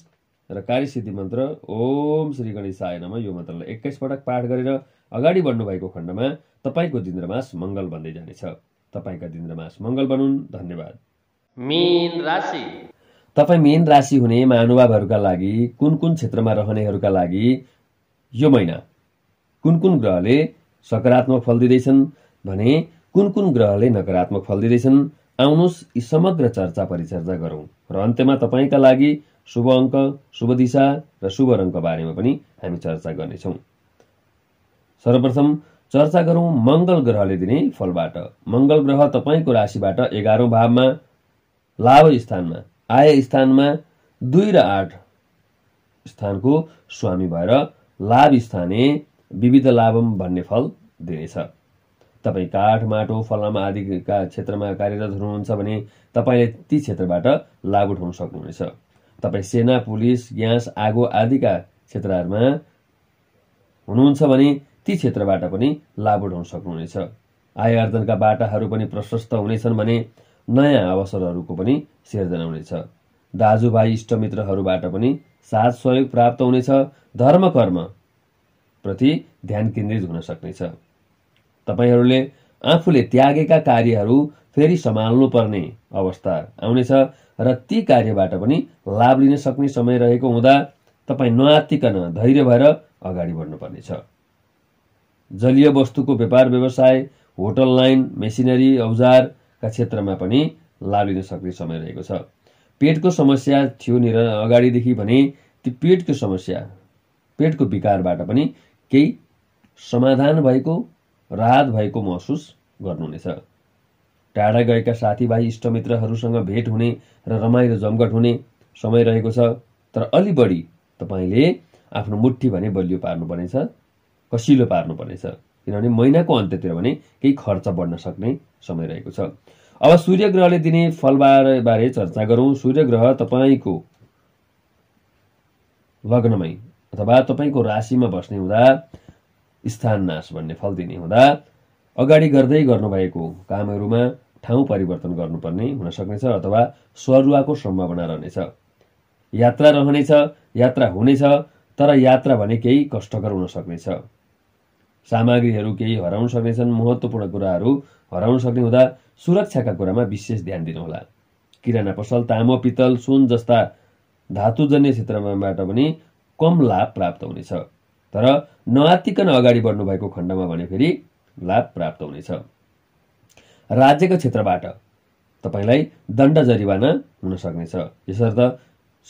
र कार्यसिद्धि मन्त्र ओम श्री गणेशाय नम। यो मन्त्रलाई एक्काइस पटक पाठ गरेर अगाडि बढ्नुभएको खण्डमा तपाईँको दिन्द्रमास मङ्गल बन्दै जानेछ। तपाईँका दिन्द्रमास मङ्गल बनुन्। धन्यवाद। मीन राशि। तपाईँ मेन राशि हुने महानुभावहरूका लागि कुन कुन क्षेत्रमा रहनेहरूका लागि यो महिना? कुन कुन ग्रहले सकारात्मक फल दिँदैछन् भने कुन कुन ग्रहले नकारात्मक फल दिँदैछन्? आउनुहोस् यी समग्र चर्चा परिचर्चा गरौँ। र अन्त्यमा तपाईँका लागि शुभ अङ्क शुभ दिशा र शुभ रङको बारेमा पनि हामी चर्चा गर्नेछौँ। सर्वप्रथम चर्चा गरौँ मङ्गल ग्रहले दिने फलबाट। मङ्गल ग्रह तपाईँको राशिबाट एघारौँ भावमा लाभ स्थानमा आय स्थानमा दुई र आठ स्थानको स्वामी भएर लाभ स्थाने विविध लाभम भन्ने फल दिनेछ तपाईँ काठ माटो फलाम आदिका क्षेत्रमा कार्यरत हुनुहुन्छ भने तपाईँले ती क्षेत्रबाट लाभ उठाउन सक्नुहुनेछ। तपाईँ सेना पुलिस ग्यास आगो आदिका क्षेत्रहरूमा हुनुहुन्छ भने ती क्षेत्रबाट पनि लाभ उठाउन सक्नुहुनेछ। आय आर्जनका बाटाहरू पनि प्रशस्त हुनेछन् भने नयाँ अवसरहरूको पनि सिर्जना हुनेछ। दाजुभाइ इष्टमित्रहरूबाट पनि साथ सहयोग प्राप्त हुनेछ। धर्म प्रति ध्यान केन्द्रित हुन सक्नेछ। तपाईँहरूले आफूले त्यागेका कार्यहरू फेरि सम्हाल्नु पर्ने अवस्था आउनेछ र ती कार्यबाट पनि लाभ लिन सक्ने समय रहेको हुँदा तपाईँ नआत्तिकन धैर्य भएर अगाडि बढ्नुपर्नेछ। जलीय वस्तुको व्यापार व्यवसाय होटल लाइन मेसिनरी औजारका क्षेत्रमा पनि लाभ लिन सक्ने समय रहेको छ। पेटको समस्या थियो नि र अगाडिदेखि भने ती पेटको समस्या पेटको विकारबाट पनि केही समाधान भएको राहत भएको महसुस गर्नुहुनेछ। टाढा गएका साथीभाइ इष्टमित्रहरूसँग भेट हुने र रमाइलो जमघट हुने समय रहेको छ। तर अलि बढी तपाईँले आफ्नो मुठी भने बलियो पार्नुपर्नेछ कसिलो पार्नुपर्नेछ। किनभने महिनाको अन्त्यतिर भने केही खर्च बढ्न सक्ने समय रहेको छ। अब सूर्य ग्रहले दिने फलबारे बारे चर्चा गरौँ। सूर्य ग्रह तपाईँको लग्नमै अथवा तपाईँको राशिमा बस्ने हुँदा स्थान नाश भन्ने फल दिने हुँदा अगाडि गर्दै गर्नुभएको कामहरूमा ठाउँ परिवर्तन गर्नुपर्ने हुन सक्नेछ अथवा सरुवाको सम्भावना रहनेछ। यात्रा रहनेछ यात्रा हुनेछ तर यात्रा भने केही कष्टकर हुन सक्नेछ। सामग्रीहरू केही हराउन सक्नेछन्। महत्त्वपूर्ण कुराहरू हराउन सक्ने हुँदा सुरक्षाका कुरामा विशेष ध्यान दिनुहोला। किराना पसल तामो पित्तल सुन जस्ता धातुजन्य क्षेत्रबाट पनि कम लाभ प्राप्त हुनेछ। तर नआत्तिकन अगाडि बढ्नुभएको खण्डमा भने फेरि लाभ प्राप्त हुनेछ। राज्यको क्षेत्रबाट तपाईँलाई दण्ड जरिवाना हुन सक्नेछ। यसर्थ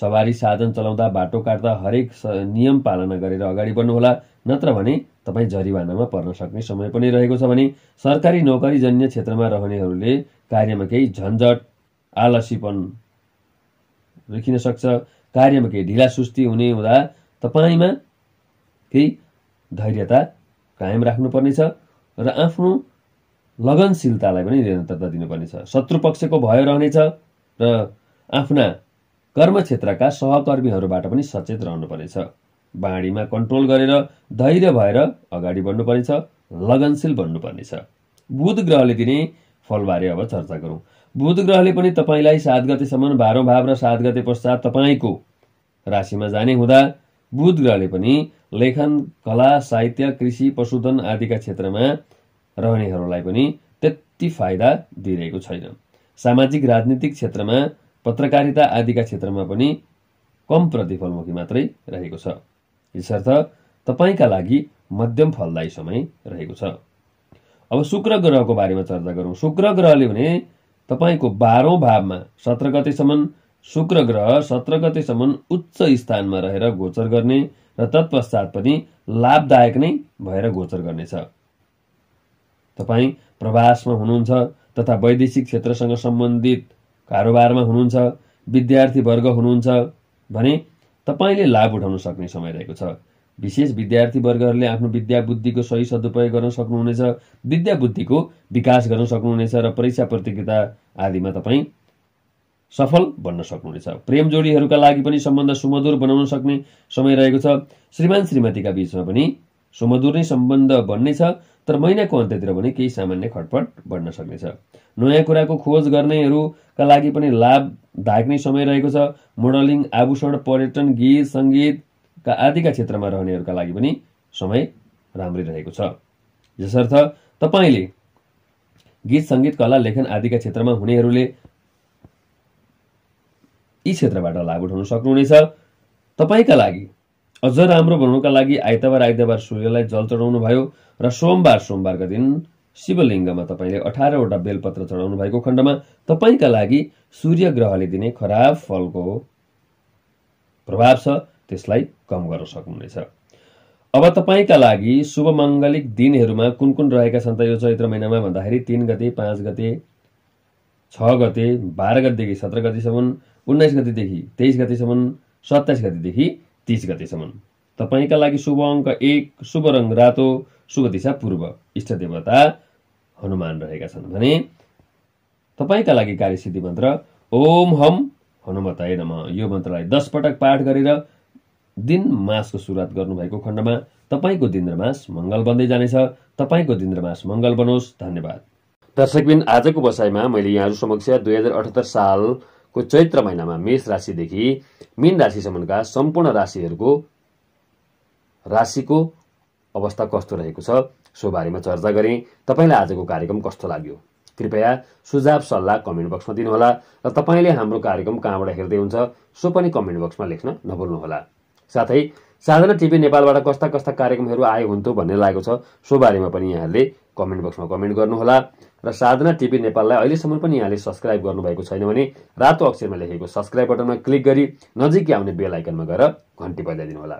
सवारी साधन चलाउँदा बाटो काट्दा हरेक नियम पालना गरेर अगाडि बढ्नुहोला। नत्र भने तपाईँ जरिवानामा पर्न सक्ने समय पनि रहेको छ भने सरकारी नोकरीजन्य क्षेत्रमा रहनेहरूले कार्यमा केही झन्झट आलसीपन देखिन सक्छ। कार्यमा केही ढिला सुस्ती हुने हुँदा तपाईँमा केही धैर्यता कायम राख्नुपर्नेछ र आफ्नो लगनशीलतालाई पनि निरन्तरता दिनुपर्नेछ। शत्रु पक्षको भय रहनेछ र आफ्ना कर्मक्षेत्रका सहकर्मीहरूबाट पनि सचेत रहनुपर्नेछ। बाढीमा कन्ट्रोल गरेर धैर्य भएर अगाडि बढ्नुपर्नेछ लगनशील बन्नुपर्नेछ। बुध ग्रहले दिने फलबारे अब चर्चा गरौँ। बुध ग्रहले पनि तपाईँलाई सात गतेसम्म बाह्रौँ भाव र सात गते पश्चात तपाईँको राशिमा जाने हुँदा बुध ग्रहले पनि लेखन कला साहित्य कृषि पशुधन आदिका क्षेत्रमा रहनेहरूलाई पनि त्यति फाइदा दिइरहेको छैन। सामाजिक राजनीतिक क्षेत्रमा पत्रकारिता आदिका क्षेत्रमा पनि कम प्रतिफलमुखी मात्रै रहेको छ। यसर्थ तपाईँका लागि मध्यम फलदायी समय रहेको छ। अब शुक्र ग्रहको बारेमा चर्चा गरौँ। शुक्र ग्रहले भने तपाईँको बाह्रौँ भावमा सत्र गतेसम्म शुक्र ग्रह सत्र गतेसम्म उच्च स्थानमा रहेर गोचर गर्ने र तत्पश्चात पनि लाभदायक नै भएर गोचर गर्नेछ। तपाईँ प्रवासमा हुनुहुन्छ तथा वैदेशिक क्षेत्रसँग सम्बन्धित कारोबारमा हुनुहुन्छ विद्यार्थी वर्ग हुनुहुन्छ भने तपाईँले लाभ उठाउन सक्ने समय रहेको छ। विशेष विद्यार्थी वर्गहरूले आफ्नो विद्या बुद्धिको सही सदुपयोग गर्न सक्नुहुनेछ विद्या बुद्धिको विकास गर्न सक्नुहुनेछ र परीक्षा प्रतियोगिता आदिमा तपाईँ सफल बन्न सक्नुहुनेछ। प्रेम जोडीहरूका लागि पनि सम्बन्ध सुमधुर बनाउन सक्ने समय रहेको छ। श्रीमान श्रीमतीका बीचमा पनि सुमधुर नै सम्बन्ध बन्नेछ तर महिनाको अन्त्यतिर भने केही सामान्य खटपट बढ्न सक्नेछ। नयाँ कुराको खोज गर्नेहरूका लागि पनि लाभदायक नै समय रहेको छ। मोडलिङ आभूषण पर्यटन गीत सङ्गीतका आदिका क्षेत्रमा रहनेहरूका लागि पनि समय राम्रै रहेको छ। यसर्थ तपाईँले गीत सङ्गीत कला लेखन आदिका क्षेत्रमा हुनेहरूले यी क्षेत्रबाट लाभ उठाउन सक्नुहुनेछ। तपाईँका लागि अझ राम्रो बनाउनुका लागि आइतबार आइतबार सूर्यलाई जल चढाउनु भयो र सोमबार सोमबारका दिन शिवलिङ्गमा तपाईँले अठारवटा बेलपत्र चढाउनु भएको खण्डमा तपाईँका लागि सूर्य ग्रहले दिने खराब फलको प्रभाव छ त्यसलाई कम गर्न सक्नुहुनेछ। अब तपाईँका लागि शुभ माङ्गलिक दिनहरूमा कुन कुन रहेका छन् त यो चैत्र महिनामा भन्दाखेरि तिन गते पाँच गते छ गते बाह्र गतेदेखि सत्र गतेसम्म उन्नाइस गतेदेखि तेइस गतेसम्म सत्ताइस गतेदेखि तिस गतेसम्म। तपाईँका लागि शुभ अङ्क एक शुभ रङ रातो शुभ दिशा पूर्व। इष्ट देवता हनुमान रहेका छन् भने तपाईँका लागि कार्यसिद्धि मन्त्र ओम हम हनुमताय नम। यो मन्त्रलाई दस पटक पाठ गरेर दिन मासको सुरुवात गर्नुभएको खण्डमा तपाईँको दिन र मास मङ्गल बन्दै जानेछ। तपाईँको दिन र मास मङ्गल बनोस्। धन्यवाद। दर्शकबिन आजको बसाइमा मैले यहाँहरू समक्ष दुई हजार अठहत्तर सालको चैत्र महिनामा मेष राशिदेखि मीन राशिसम्मका सम्पूर्ण राशिहरूको राशिको अवस्था कस्तो रहेको छ सो बारेमा चर्चा गरेँ। तपाईँलाई आजको कार्यक्रम कस्तो लाग्यो? कृपया सुझाव सल्लाह कमेन्ट बक्समा दिनुहोला र तपाईँले हाम्रो कार्यक्रम कहाँबाट हेर्दै हुन्छ सो पनि कमेन्ट बक्समा लेख्न नभुल्नुहोला। साथै साधना टिभी नेपालबाट कस्ता कस्ता कार्यक्रमहरू आए हुन्थ्यो भन्ने लागेको छ सो बारेमा पनि यहाँहरूले कमेन्ट बक्समा कमेन्ट गर्नुहोला। र साधना टिभी नेपाललाई अहिलेसम्म पनि यहाँले सब्सक्राइब गर्नुभएको छैन भने रातो अक्षरमा लेखेको सब्सक्राइब बटनमा क्लिक गरी नजिकै आउने बेल आइकनमा गएर घन्टी बजाइदिनुहोला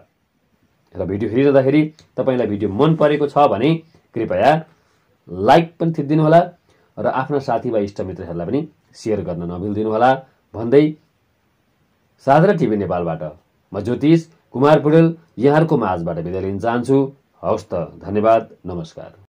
र भिडियो हेरिरहँदाखेरि तपाईँलाई भिडियो मन परेको छ भने कृपया लाइक पनि थिचिदिनुहोला र आफ्ना साथीभाइ इष्टमित्रहरूलाई पनि सेयर गर्न नभुलिदिनुहोला भन्दै साधना टिभी नेपालबाट म ज्योतिष कुमार पुडेल यहाँहरूको माझबाट बिदा लिन चाहन्छु। हवस् त धन्यवाद नमस्कार।